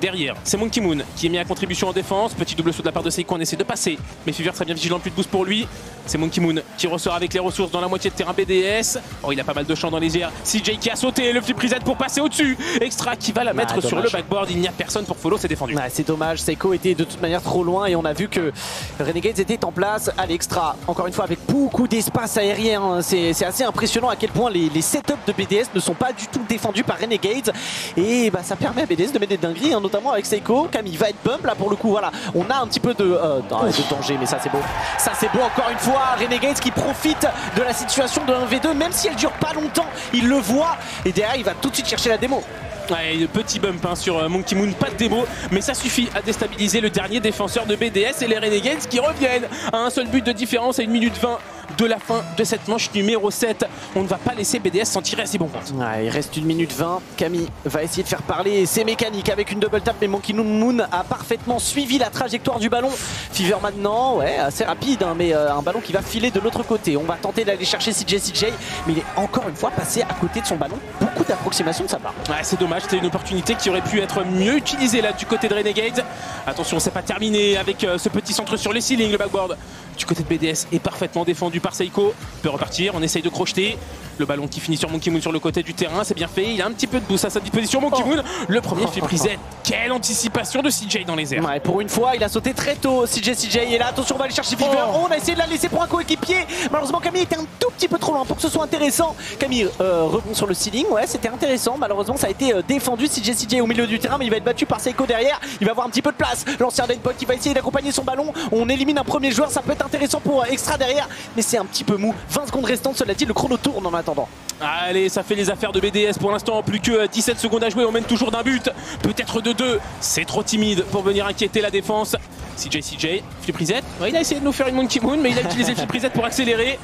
Derrière, c'est Monkey Moon qui est mis à contribution en défense. Petit double saut de la part de Seiko, on essaie de passer. Mais Fever très bien vigilant, plus de boost pour lui. C'est Monkey Moon qui ressort avec les ressources dans la moitié de terrain BDS. Oh, il a pas mal de champs dans les airs. CJ qui a sauté, le flip reset pour passer au-dessus. Extra qui va la mettre sur le backboard. Il n'y a personne pour follow, c'est défendu. C'est dommage, Seiko était de toute manière trop loin et on a vu que Renegades était en place à l'extra. Encore une fois, avec beaucoup d'espace aérien, hein. c'est c'est assez impressionnant à quel point les, les setups de BDS ne sont pas du tout défendus par Renegades. Et bah, ça permet à BDS de mettre des dingueries, hein, notamment avec Seiko. Camille va être bump là pour le coup. Voilà, on a un petit peu de, euh, de danger, mais ça c'est beau. Ça c'est beau encore une fois. Renegades qui profite de la situation de 1v2, même si elle dure pas longtemps, il le voit. Et derrière, il va tout de suite chercher la démo. Ouais, petit bump hein, sur euh, Monkey Moon, pas de démo, mais ça suffit à déstabiliser le dernier défenseur de BDS et les Renegades qui reviennent à un seul but de différence à 1 minute 20 de la fin de cette manche numéro 7. On ne va pas laisser BDS s'en tirer à ses bons comptes. Ouais, il reste une minute 20. Camille va essayer de faire parler ses mécaniques avec une double tap, mais Monkey Moon a parfaitement suivi la trajectoire du ballon. Fever maintenant, ouais, assez rapide, hein, mais euh, un ballon qui va filer de l'autre côté. On va tenter d'aller chercher CJ CJ, mais il est encore une fois passé à côté de son ballon. Beaucoup d'approximation de sa part. Ouais, c'est dommage, c'était une opportunité qui aurait pu être mieux utilisée là du côté de Renegades. Attention, c'est pas terminé avec euh, ce petit centre sur les ceilings, le backboard du côté de BDS est parfaitement défendu par Seiko. Peut repartir, on essaye de crocheter. Le ballon qui finit sur Monkey Moon sur le côté du terrain, c'est bien fait. Il a un petit peu de boost à sa disposition, Monkey Oh. Moon. Le premier flip reset. Quelle anticipation de CJ dans les airs. Ouais, pour une fois, il a sauté très tôt. CJ CJ est là. Attention, on va aller chercher Fever. Oh. Oh, on a essayé de la laisser pour un coéquipier. Malheureusement, Camille était un tout petit peu trop loin pour que ce soit intéressant. Camille euh, rebond sur le ceiling. Ouais, c'était intéressant. Malheureusement, ça a été euh, défendu. CJ CJ au milieu du terrain, mais il va être battu par Seiko derrière. Il va avoir un petit peu de place. L'ancien Deadpool qui va essayer d'accompagner son ballon. On élimine un premier joueur. Ça peut être intéressant pour euh, Extra derrière, mais c'est un petit peu mou. 20 secondes restantes, cela dit, le chrono tourne en attendant. Allez, ça fait les affaires de BDS pour l'instant. Plus que euh, 17 secondes à jouer. On mène toujours d'un but. Peut-être de deux. C'est trop timide pour venir inquiéter la défense. CJ CJ, flip reset. Il a essayé de nous faire une Monkey Moon, mais il a utilisé flip reset pour accélérer.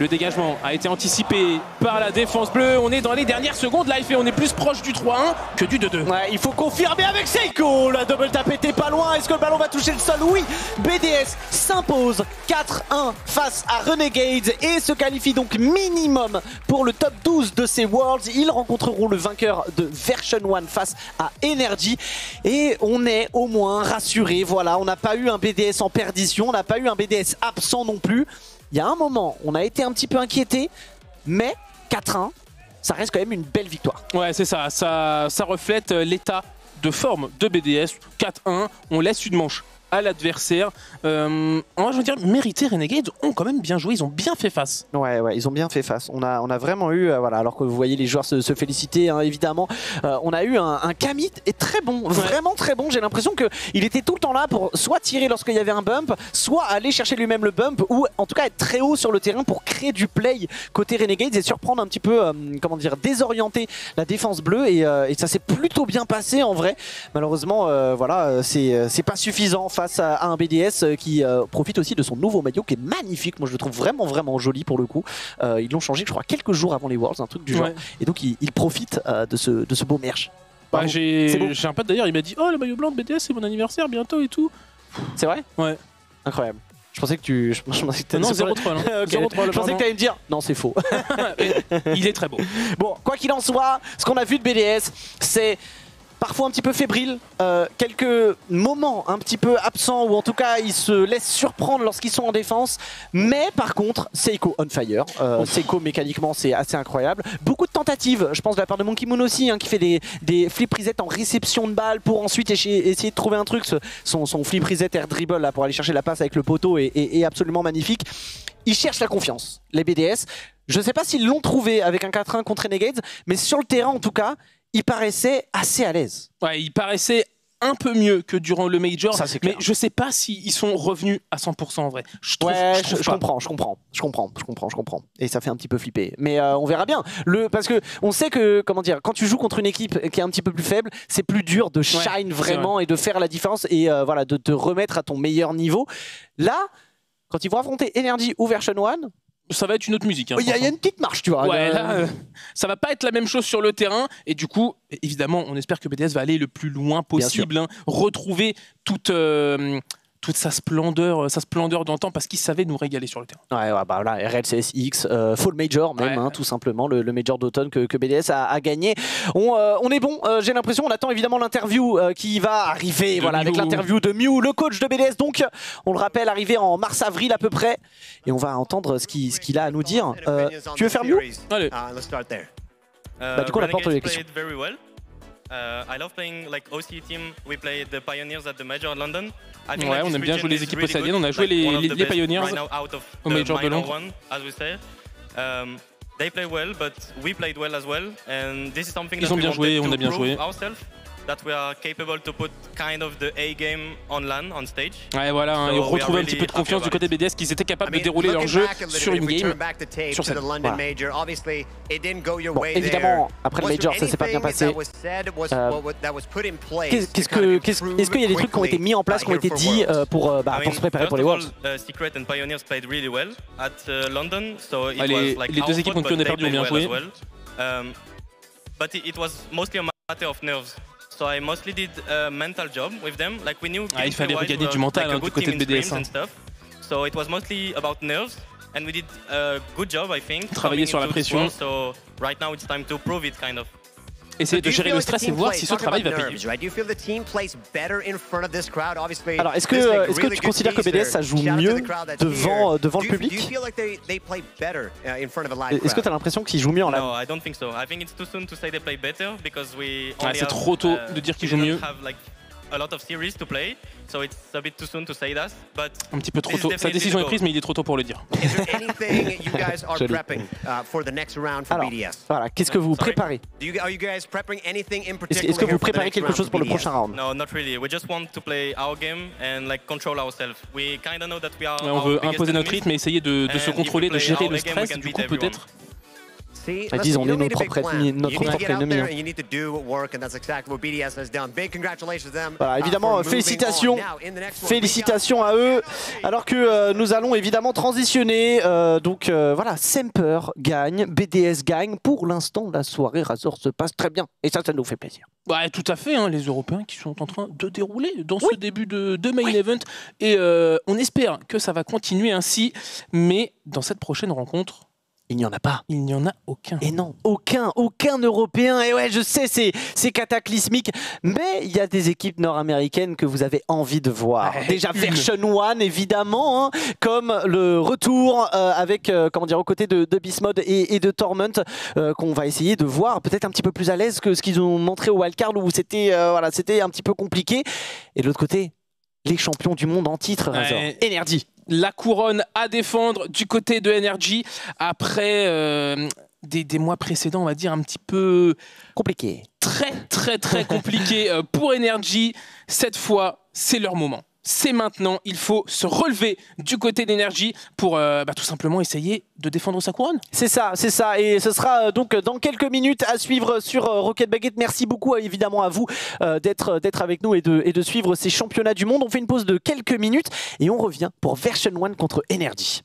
Le dégagement a été anticipé par la défense bleue. On est dans les dernières secondes là et on est plus proche du 3-1 que du 2-2. Ouais, il faut confirmer avec Seiko. La double tap était pas loin. Est-ce que le ballon va toucher le sol? Oui. BDS s'impose 4-1 face à Renegades et se qualifie donc minimum pour le top 12 de ces Worlds. Ils rencontreront le vainqueur de Version 1 face à Energy. Et on est au moins rassuré. Voilà, on n'a pas eu un BDS en perdition. On n'a pas eu un BDS absent non plus. Il y a un moment, on a été un petit peu inquiété, mais 4-1, ça reste quand même une belle victoire. Ouais, c'est ça. ça. Ça reflète euh, l'état de forme de BDS. 4-1, on laisse une manche à l'adversaire. Euh, je veux dire, mérité, Renegades ont quand même bien joué, ils ont bien fait face. Ouais, ouais, ils ont bien fait face. On a, on a vraiment eu, euh, voilà, alors que vous voyez les joueurs se, se féliciter, hein, évidemment, euh, on a eu un, un Kamit est très bon, vraiment très bon. J'ai l'impression qu'il était tout le temps là pour soit tirer lorsqu'il y avait un bump, soit aller chercher lui-même le bump, ou en tout cas être très haut sur le terrain pour créer du play côté Renegades et surprendre un petit peu, euh, comment dire, désorienter la défense bleue. Et, et ça s'est plutôt bien passé en vrai. Malheureusement, voilà, c'est c'est pas suffisant face à, un BDS euh, qui euh, profite aussi de son nouveau maillot qui est magnifique. Moi, je le trouve vraiment, vraiment joli pour le coup. Euh, ils l'ont changé, je crois, quelques jours avant les Worlds, un truc du genre. Ouais. Et donc, ils il profitent euh, de, ce, de ce beau merch. Bah. J'ai un pote d'ailleurs, il m'a dit Oh, le maillot blanc de BDS, c'est mon anniversaire bientôt et tout. C'est vrai? Ouais. Incroyable. Je pensais que tu. Je, pensais que non, c'est zéro pas- troll. hein. Ok. Zéro troll, Je pensais que tu allais me dire non, c'est faux. Il est très beau. bon, quoi qu'il en soit, ce qu'on a vu de BDS, c'est parfois un petit peu fébrile, euh, quelques moments un petit peu absents ou en tout cas ils se laissent surprendre lorsqu'ils sont en défense. Mais par contre, Seiko on fire. Euh, Seiko mécaniquement c'est assez incroyable. Beaucoup de tentatives, je pense de la part de Monkey Moon aussi, hein, qui fait des, des flip reset en réception de balle pour ensuite essayer, de trouver un truc. Son, son flip reset air dribble là pour aller chercher la passe avec le poteau est, est- est absolument magnifique. Ils cherchent la confiance, les BDS. Je sais pas s'ils l'ont trouvé avec un 4-1 contre Renegades, mais sur le terrain en tout cas, ils paraissaient assez à l'aise. Ouais, il paraissait un peu mieux que durant le Major, Ça, mais je sais pas s'ils sont revenus à 100% en vrai. Je trouve, Ouais, je comprends, je comprends, je comprends, je comprends, je comprends. Et ça fait un petit peu flipper. Mais euh, on verra bien. Le, parce que on sait que, comment dire, quand tu joues contre une équipe qui est un petit peu plus faible, c'est plus dur de shine vraiment et de faire la différence et euh, voilà, de te remettre à ton meilleur niveau. Là, quand ils vont affronter Energy ou Version 1, Ça va être une autre musique. hein, il y, a- il y a une petite marche, tu vois. Ouais, Euh, là, euh, ça va pas être la même chose sur le terrain. Et du coup, évidemment, on espère que BDS va aller le plus loin possible, hein, retrouver toute, euh, toute sa splendeur, euh, sa splendeur d'antan, parce qu'il savait nous régaler sur le terrain. Ouais, ouais, bah là, RLCSX, euh, Fall Major même, Ouais. hein, tout simplement, le, le Major d'automne que, que BDS a, a gagné. On, euh, on est bon, euh, j'ai l'impression, on attend évidemment l'interview euh, qui va arriver, De voilà, avec l'interview de Mew, le coach de BDS. Donc, on le rappelle, arrivé en mars-avril à peu près, et on va entendre ce qu'il a à nous dire. Euh, tu veux faire Mew Allez. Uh, let's start there. Bah, du coup, on apporte les questions. Uh, I love playing like OC team. We played the Pioneers at the Major London. Think Ouais, on aime bien jouer les équipes good, On a joué les- les- les Pioneers au Major de Londres. one, as we say. Um, they play well, but we played well as well, and this is something Ils that ont we bien joué, on to a bien joué. That we are capable to put kind of the A game on LAN on stage. Ouais, voilà, hein, So retrouver un petit peu de confiance du côté. BDS qu'ils étaient capables I de dérouler leur jeu sur une game. turn back the tape sur to the scène. London Voilà. Major, obviously, it didn't go your Bon, way évidemment, there. après le Major, ça s'est pas bien passé. Euh, Qu'est-ce que, est-ce qu'il y a des trucs qui ont été mis en place, qui ont été dit for euh, pour, euh, bah, I pour mean, se préparer pour les Worlds? uh, Secret and Pioneers played really well at London, so it les- was like les deux équipes ont on a perdu, bien joué. Um, but it was mostly a matter of nerves. So I mostly did a mental job with them. Like we knew Ah, il fallait we du mental, like, hein, du côté de BDS, hein. So it was mostly about nerves, and we did a good job, I think. Travailler sur la pression. world, So right now it's time to prove it, kind of. Essayer Do de you gérer feel le stress et team voir plays- si ce travail va payer. Alors, est-ce que, est-ce que tu considères que BDS, ça joue mieux devant, euh, devant le public? uh, live Est-ce que tu as l'impression qu'ils jouent mieux en we Ah, c'est trop tôt uh, de dire qu'ils jouent mieux. A lot of series to play, so it's a bit too soon to say that. But Un petit peu trop tôt. Sa décision est prise, mais il est trop tôt pour le dire. Is there anything you guys are Joli. prepping uh, for the next round for Alors, BDS? voilà, qu'est-ce que vous Sorry. préparez? Do you, are you guys prepping anything in Est-ce particular est-ce que here vous for the préparez next quelque round chose pour le BDS? prochain round? No, not really. We just want to play our game and like control ourselves. We kind of know that we are. Ouais, on our veut biggest imposer notre enemies. rythme et essayer de, de se And if we contrôler, de play gérer our le game, we stress. can Du beat coup, everyone. peut-être See, Ils disent, on you est notre propre get out ennemi, there hein. and you need to do work, and that's exactly what BDS has done. Big congratulations to them. Voilà, uh, évidemment, félicitations. Félicitations à eux. Alors que euh, nous allons évidemment transitionner. euh, donc euh, voilà, Semper gagne, BDS gagne. Pour l'instant, la soirée Razor se passe très bien. Et ça, ça nous fait plaisir. Bah, tout à fait, hein, les Européens qui sont en train de dérouler dans ce début de, de main event. Et euh, on espère que ça va continuer ainsi. Mais dans cette prochaine rencontre, Il n'y en a pas. il n'y en a aucun. Et non, aucun, aucun Européen. Et ouais, je sais, c'est, cataclysmique. Mais il y a des équipes nord-américaines que vous avez envie de voir. Ouais, Déjà, une. Version One, évidemment, hein, comme le retour euh, avec, euh, comment dire, aux côtés de, de Bismod et, et de Torment, euh, qu'on va essayer de voir peut-être un petit peu plus à l'aise que ce qu'ils ont montré au Wildcard où c'était, voilà, c'était un petit peu compliqué. Et de l'autre côté, les champions du monde en titre, Razor. Ouais. Energy. La couronne à défendre du côté de Energy après euh, des, des mois précédents, on va dire un petit peu Compliqué. très très très compliqué euh, pour Energy. Cette fois, c'est leur moment. C'est maintenant, il faut se relever du côté d'Energy pour euh, bah, tout simplement essayer de défendre sa couronne. C'est ça, c'est ça. Et ce sera euh, donc dans quelques minutes à suivre sur euh, Rocket Baguette. Merci beaucoup évidemment à vous d'être d'être avec nous et de, et de suivre ces championnats du monde. On fait une pause de quelques minutes et on revient pour Version 1 contre Energy.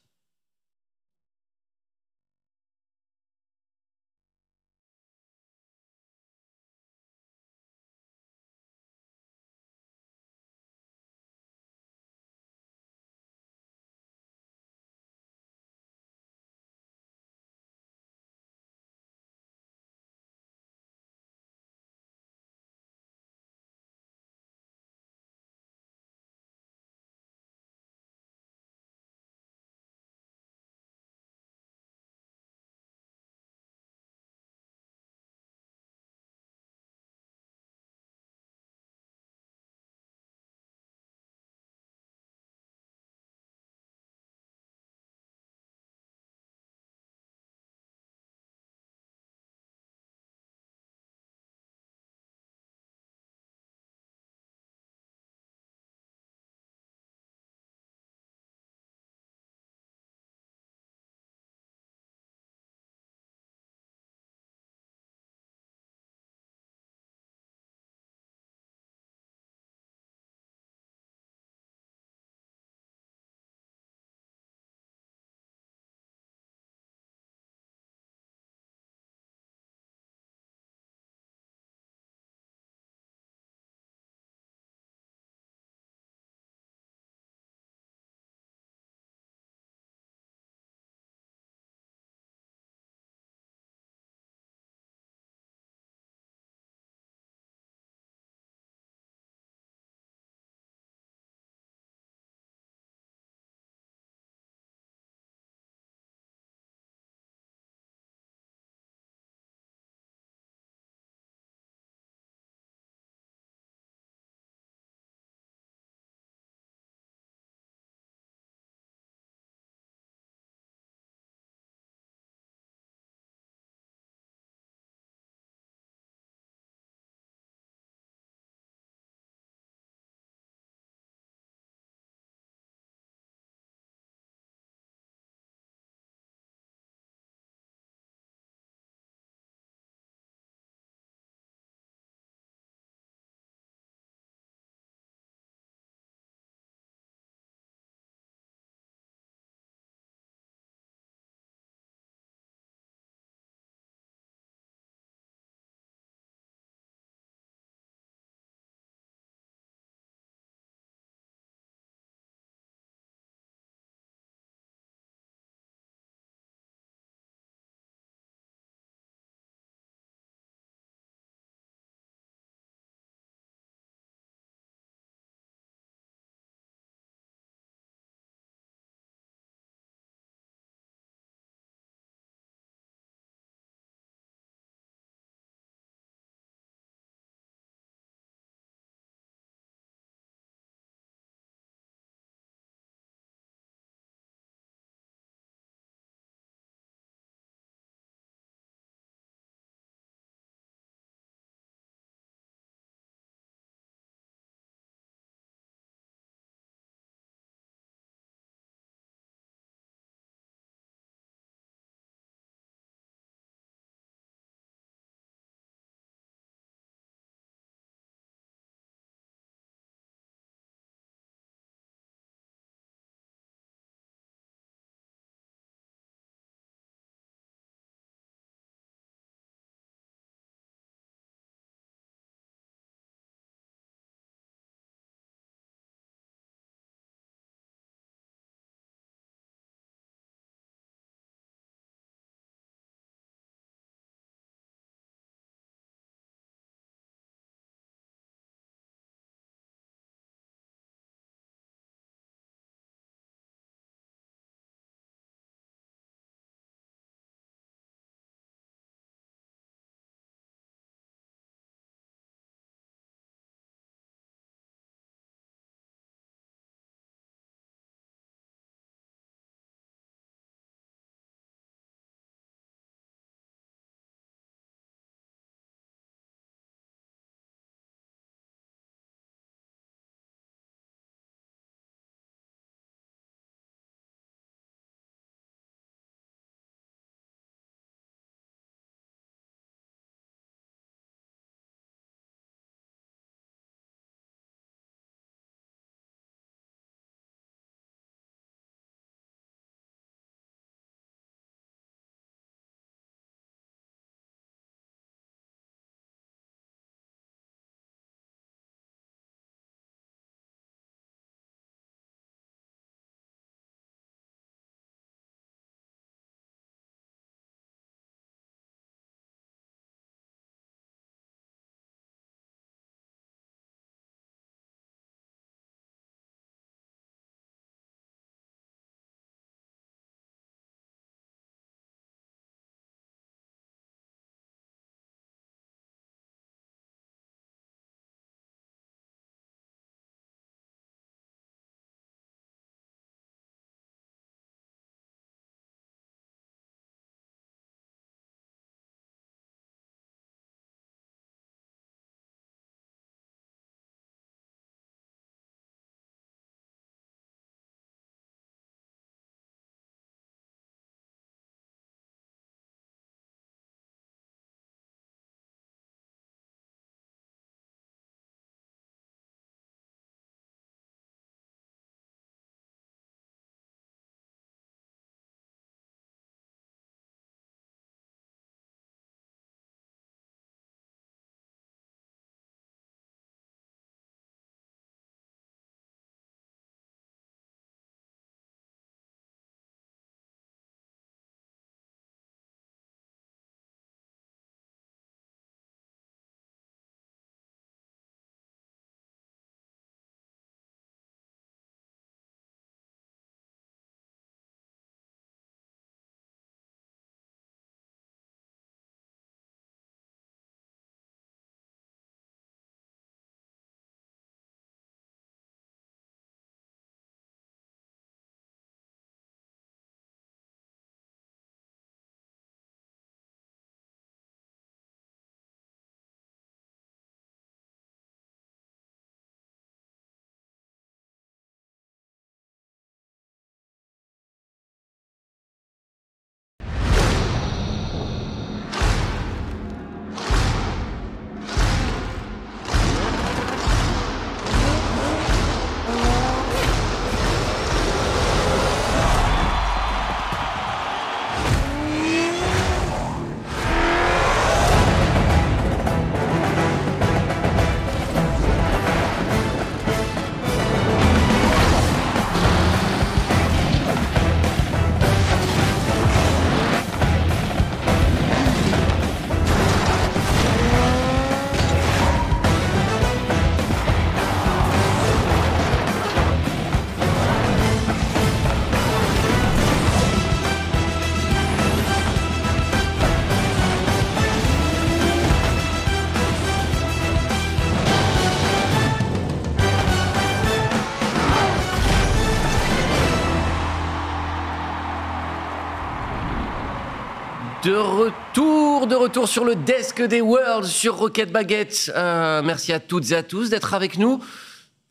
De retour, de retour sur le desk des Worlds sur Rocket Baguette. Euh, merci à toutes et à tous d'être avec nous.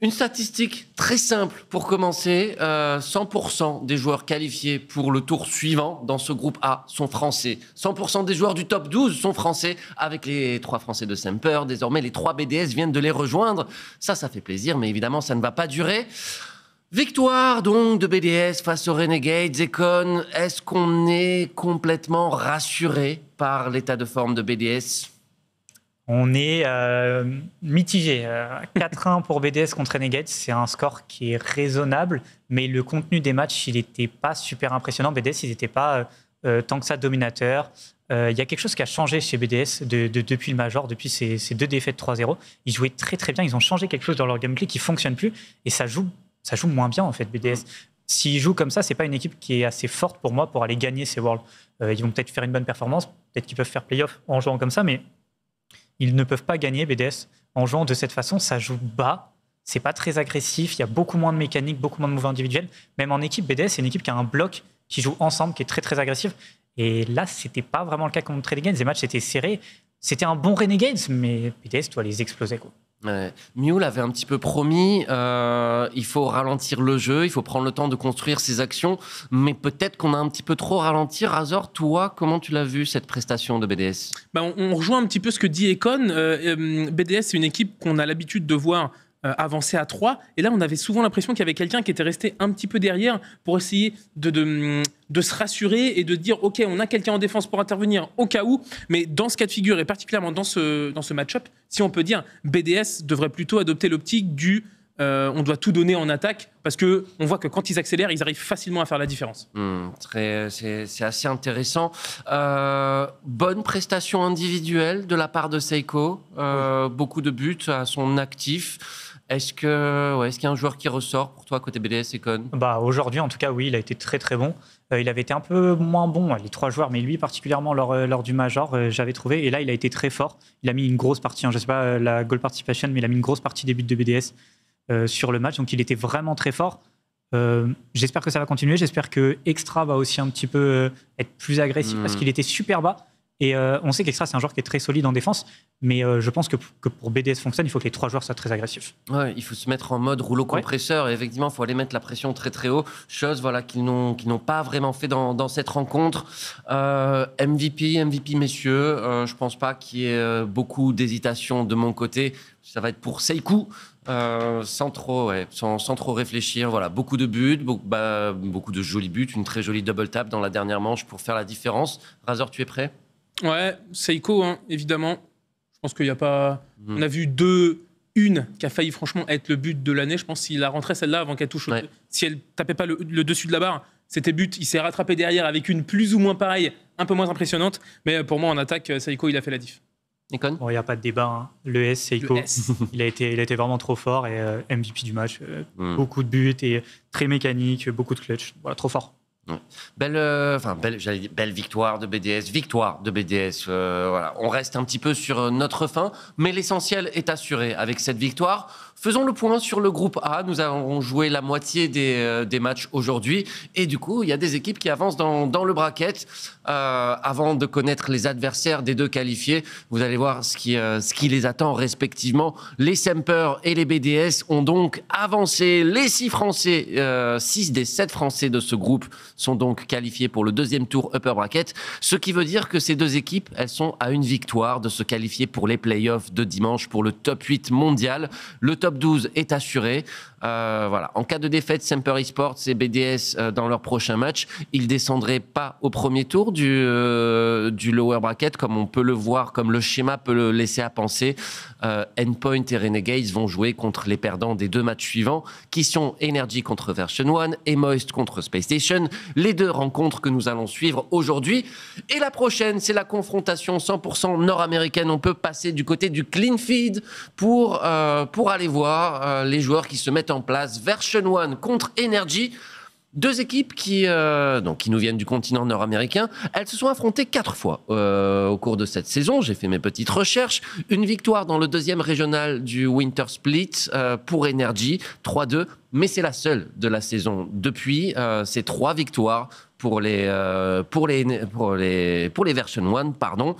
Une statistique très simple pour commencer. Euh, 100% des joueurs qualifiés pour le tour suivant dans ce groupe A sont français. 100% des joueurs du top 12 sont français avec les trois français de Semper. Désormais, les trois BDS viennent de les rejoindre. Ça, ça fait plaisir, mais évidemment, ça ne va pas durer. Victoire donc de BDS face aux Renegades. Econ, est-ce qu'on est complètement rassuré par l'état de forme de BDS On est euh, mitigé. Euh, 4-1 pour BDS contre Renegades, c'est un score qui est raisonnable, mais le contenu des matchs, il n'était pas super impressionnant. BDS, ils n'étaient pas euh, euh, tant que ça dominateurs. Euh, Il y a quelque chose qui a changé chez BDS de- de- depuis le Major, depuis ces, ces deux défaites 3-0. Ils jouaient très très bien, ils ont changé quelque chose dans leur gameplay qui fonctionne plus, et ça joue, ça joue moins bien en fait, BDS. S'ils jouent comme ça, c'est pas une équipe qui est assez forte pour moi pour aller gagner ces Worlds. Euh, ils vont peut-être faire une bonne performance, peut-être qu'ils peuvent faire playoff en jouant comme ça, mais ils ne peuvent pas gagner BDS en jouant de cette façon. Ça joue bas, c'est pas très agressif, il y a beaucoup moins de mécanique, beaucoup moins de mouvements individuels. Même en équipe, BDS, c'est une équipe qui a un bloc qui joue ensemble, qui est très très agressif. Et là, c'était pas vraiment le cas contre Renegades. Les matchs étaient serrés. C'était un bon Renegades, mais BDS doit les exploser. Quoi. Ouais. Mew l'avait un petit peu promis, euh, il faut ralentir le jeu, il faut prendre le temps de construire ses actions, mais peut-être qu'on a un petit peu trop ralenti. Razor, toi, comment tu l'as vu cette prestation de BDS Bah, on, rejoint un petit peu ce que dit Econ. Euh, euh, BDS, c'est une équipe qu'on a l'habitude de voir euh, avancer à 3. Et là, on avait souvent l'impression qu'il y avait quelqu'un qui était resté un petit peu derrière pour essayer de, de, de se rassurer et de dire OK, on a quelqu'un en défense pour intervenir au cas où. Mais dans ce cas de figure, et particulièrement dans ce, dans ce match-up, si on peut dire, BDS devrait plutôt adopter l'optique du. euh, on doit tout donner en attaque parce que on voit que quand ils accélèrent, ils arrivent facilement à faire la différence. Très- C'est assez intéressant. Euh, bonne prestation individuelle de la part de Seiko, euh, beaucoup de buts à son actif. Est-ce que ouais, est-ce qu'il y a un joueur qui ressort pour toi côté BDS Econ Bah, Aujourd'hui, en tout cas, oui, il a été très très bon. Euh, il avait été un peu moins bon, les trois joueurs, mais lui particulièrement lors, euh, lors du Major, euh, j'avais trouvé. Et là, il a été très fort. Il a mis une grosse partie, hein, je ne sais pas la goal participation, mais il a mis une grosse partie des buts de BDS euh, sur le match. Donc il était vraiment très fort. J'espère que ça va continuer. J'espère que Extra va aussi un petit peu être plus agressif parce qu'il était super bas. Et euh, on sait qu'Extra, c'est un joueur qui est très solide en défense. Mais euh, je pense que, que pour BDS fonctionne, il faut que les trois joueurs soient très agressifs. Ouais, il faut se mettre en mode rouleau compresseur. Et effectivement, il faut aller mettre la pression très très haut. Chose voilà, qu'ils n'ont pas vraiment fait dans, dans cette rencontre. Euh, MVP, MVP messieurs, je pense pas qu'il y ait beaucoup d'hésitation de mon côté. Ça va être pour Seikou. euh, sans trop, ouais, sans, sans trop réfléchir, voilà, beaucoup de buts, beaucoup, bah, beaucoup de jolis buts, une très jolie double tap dans la dernière manche pour faire la différence. Razor, tu es prêt? Ouais, Seiko, hein, évidemment. Je pense qu'il n'y a pas. Mhm. On a vu deux, une qui a failli franchement être le but de l'année. Je pense s'il a rentré celle-là avant qu'elle touche. Ouais. Si elle tapait pas le, le dessus de la barre, c'était but. Il s'est rattrapé derrière avec une plus ou moins pareille, un peu moins impressionnante. Mais pour moi, en attaque, Seiko, il a fait la diff. Bon, il n'y a pas de débat. hein. Le S, Seiko, Le S. il, a été, il a été vraiment trop fort et euh, MVP du match. euh, Hmm. Beaucoup de buts et très mécanique, beaucoup de clutch. Voilà, trop fort. Belle, euh, belle, victoire de BDS, victoire de BDS. euh, on reste un petit peu sur euh, notre fin, mais l'essentiel est assuré avec cette victoire. Faisons le point sur le groupe A. Nous avons joué la moitié des, euh, des matchs aujourd'hui, et du coup, il y a des équipes qui avancent dans, le bracket. Euh, avant de connaître les adversaires des deux qualifiés, vous allez voir ce qui, euh, les attend respectivement. Les Semper et les BDS ont donc avancé. Les six Français, euh, six des sept Français de ce groupe sont donc qualifiés pour le deuxième tour upper bracket, ce qui veut dire que ces deux équipes, elles sont à une victoire de se qualifier pour les playoffs de dimanche pour le top 8 mondial. Le top 12 est assuré. Euh, voilà. En cas de défaite, Semper Esports et BDS euh, dans leur prochain match, ils descendraient pas au premier tour du, euh, du lower bracket, comme on peut le voir, comme le schéma peut le laisser à penser. Endpoint et Renegades vont jouer contre les perdants des deux matchs suivants, qui sont Energy contre Version 1 et Moist contre Space Station. Les deux rencontres que nous allons suivre aujourd'hui. Et la prochaine, c'est la confrontation 100% nord-américaine. On peut passer du côté du clean feed pour, pour aller voir les joueurs qui se mettent en place. Version 1 contre Energy. Deux équipes qui, euh, donc, qui nous viennent du continent nord-américain, elles se sont affrontées quatre fois euh, au cours de cette saison. J'ai fait mes petites recherches. Une victoire dans le deuxième régional du Winter Split euh, pour Energy, 3-2, mais c'est la seule de la saison. Depuis, c'est trois victoires pour les, pour les, pour les, pour les Version 1, pardon.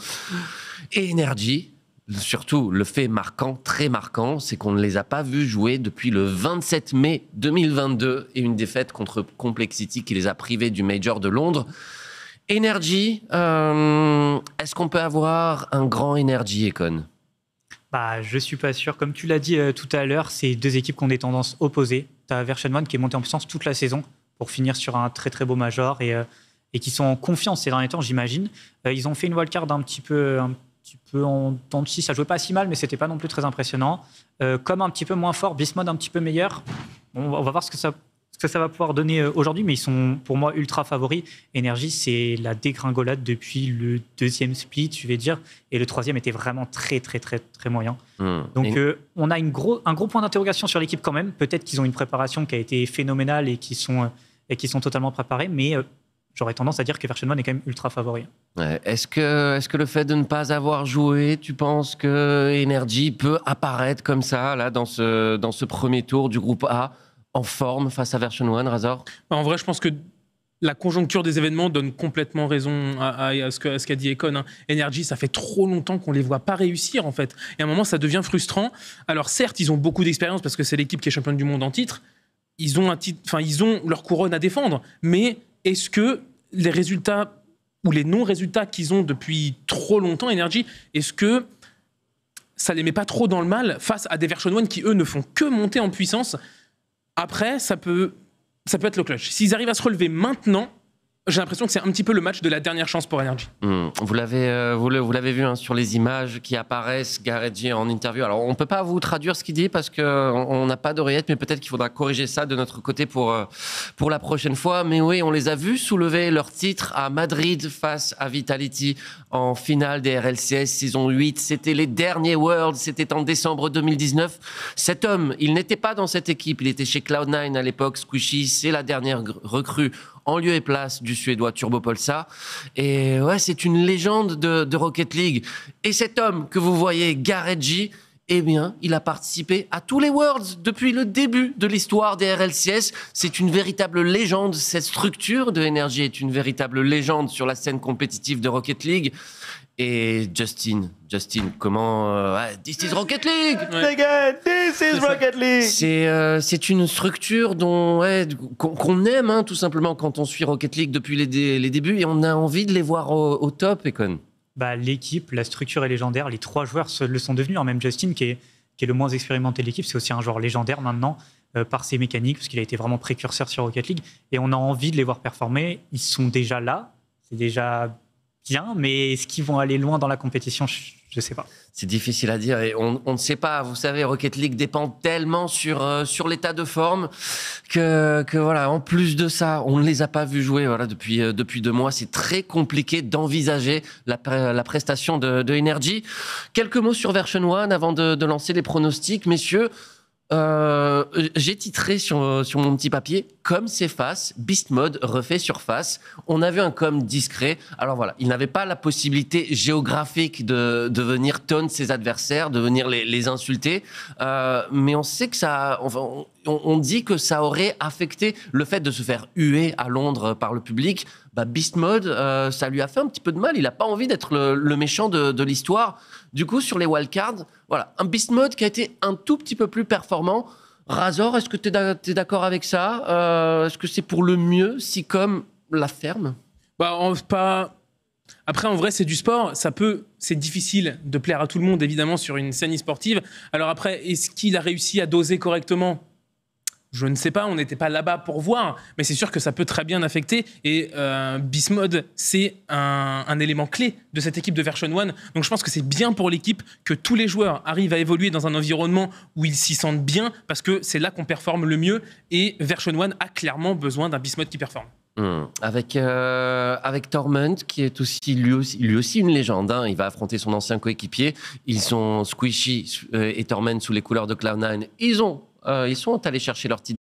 Et Energy, surtout le fait marquant, très marquant, c'est qu'on ne les a pas vus jouer depuis le 27 mai 2022 et une défaite contre Complexity qui les a privés du Major de Londres. Energy, euh, est-ce qu'on peut avoir un grand Energy, Econ? Bah, je suis pas sûr. Comme tu l'as dit euh, tout à l'heure, c'est deux équipes qui ont des tendances opposées. Tu as Version One qui est monté en puissance toute la saison pour finir sur un très très beau major et, euh, qui sont en confiance ces derniers temps, j'imagine. Ils ont fait une wildcard un petit peu, petit peu en temps de scie. Ça jouait pas si mal, mais c'était pas non plus très impressionnant. Euh, comme un petit peu moins fort, Bismod un petit peu meilleur. On va, on va voir ce que ça ce que ça va pouvoir donner euh, aujourd'hui, mais ils sont pour moi ultra favoris. Énergie, c'est la dégringolade depuis le deuxième split, je vais dire, et le troisième était vraiment très très très très moyen. Hmm. Donc euh, on a une gros, un gros point d'interrogation sur l'équipe quand même. Peut-être qu'ils ont une préparation qui a été phénoménale et qui sont, et qui sont totalement préparés, mais j'aurais tendance à dire que Version One est quand même ultra favori. Ouais. Est-ce que, est que le fait de ne pas avoir joué, tu penses que Energy peut apparaître comme ça, là, dans ce, dans ce premier tour du groupe A, en forme face à Version 1, Razor En vrai, je pense que la conjoncture des événements donne complètement raison à, à- à ce qu'a dit Econ. hein. Energy, ça fait trop longtemps qu'on les voit pas réussir, en fait. Et à un moment, ça devient frustrant. Alors, certes, ils ont beaucoup d'expérience parce que c'est l'équipe qui est championne du monde en titre. Ils ont, un titre, enfin, ils ont leur couronne à défendre. Mais est-ce que les résultats ou les non-résultats qu'ils ont depuis trop longtemps, Energy, est-ce que ça les met pas trop dans le mal face à des Version One qui, eux, ne font que monter en puissance? Après, ça peut ça peut être le clutch. S'ils arrivent à se relever maintenant, j'ai l'impression que c'est un petit peu le match de la dernière chance pour Energy. Hmm. Vous l'avez, euh, vous l'avez vu hein, sur les images qui apparaissent, Gareth J en interview. Alors, on peut pas vous traduire ce qu'il dit parce qu'on on n'a pas d'oreillette, mais peut-être qu'il faudra corriger ça de notre côté pour, euh, pour la prochaine fois. Mais oui, on les a vus soulever leur titre à Madrid face à Vitality en finale des RLCS saison 8. C'était les derniers Worlds, c'était en décembre 2019. Cet homme, il n'était pas dans cette équipe, il était chez Cloud9 à l'époque. Squishy, c'est la dernière recrue en lieu et place du Suédois Turbo Polsa. Et ouais, c'est une légende de, Rocket League. Et cet homme que vous voyez, Gareth J, eh bien, il a participé à tous les Worlds depuis le début de l'histoire des RLCS. C'est une véritable légende. Cette structure de énergie est une véritable légende sur la scène compétitive de Rocket League. Et Justin, Justin, comment... euh, ouais, this is Rocket League This is Rocket League c'est euh, c'est une structure dont ouais, qu'on aime hein, tout simplement quand on suit Rocket League depuis les, dé- les débuts et on a envie de les voir au, au top, Econ. Bah, L'équipe, la structure est légendaire. Les trois joueurs se- le sont devenus. hein. Même Justin, qui est, qui est le moins expérimenté de l'équipe, c'est aussi un joueur légendaire maintenant euh, par ses mécaniques, parce qu'il a été vraiment précurseur sur Rocket League. Et on a envie de les voir performer. Ils sont déjà là. C'est déjà bien. Mais est-ce qu'ils vont aller loin dans la compétition? Je ne sais pas. C'est difficile à dire et on, on ne sait pas. Vous savez, Rocket League dépend tellement sur, euh, sur l'état de forme que, que voilà. En plus de ça, on ne les a pas vus jouer voilà depuis euh, depuis deux mois. C'est très compliqué d'envisager la, la prestation de, de Energy. Quelques mots sur Version 1 avant de, de lancer les pronostics, messieurs. Euh, J'ai titré sur, mon petit papier comme c'est face, Beast Mode refait surface. On a vu un com discret. Alors voilà, il n'avait pas la possibilité géographique de, venir tonner ses adversaires, de venir les, insulter. Euh, mais on sait que ça, enfin, on, dit que ça aurait affecté le fait de se faire huer à Londres par le public. Bah, Beast Mode, euh, ça lui a fait un petit peu de mal. Il n'a pas envie d'être le, méchant de l'histoire. Du coup, sur les wildcards, voilà, un Beast Mode qui a été un tout petit peu plus performant. Razor, est-ce que tu es d'accord avec ça? Euh, Est-ce que c'est pour le mieux si comme la ferme? Bah, en- pas. Après, en vrai, c'est du sport. Ça peut, c'est difficile de plaire à tout le monde, évidemment, sur une scène sportive. Alors après, est-ce qu'il a réussi à doser correctement? Je ne sais pas. On n'était pas là-bas pour voir, mais c'est sûr que ça peut très bien affecter. Et euh, Bismode, c'est un, élément clé de cette équipe de Version One. Donc, je pense que c'est bien pour l'équipe que tous les joueurs arrivent à évoluer dans un environnement où ils s'y sentent bien, parce que c'est là qu'on performe le mieux. Et Version One a clairement besoin d'un Bismode qui performe. Hmm. Avec, euh, avec Torment, qui est aussi lui, aussi une légende. hein. Il va affronter son ancien coéquipier. Ils sont Squishy euh, et Torment sous les couleurs de Cloud9. Ils, ont, ils sont allés chercher leur titre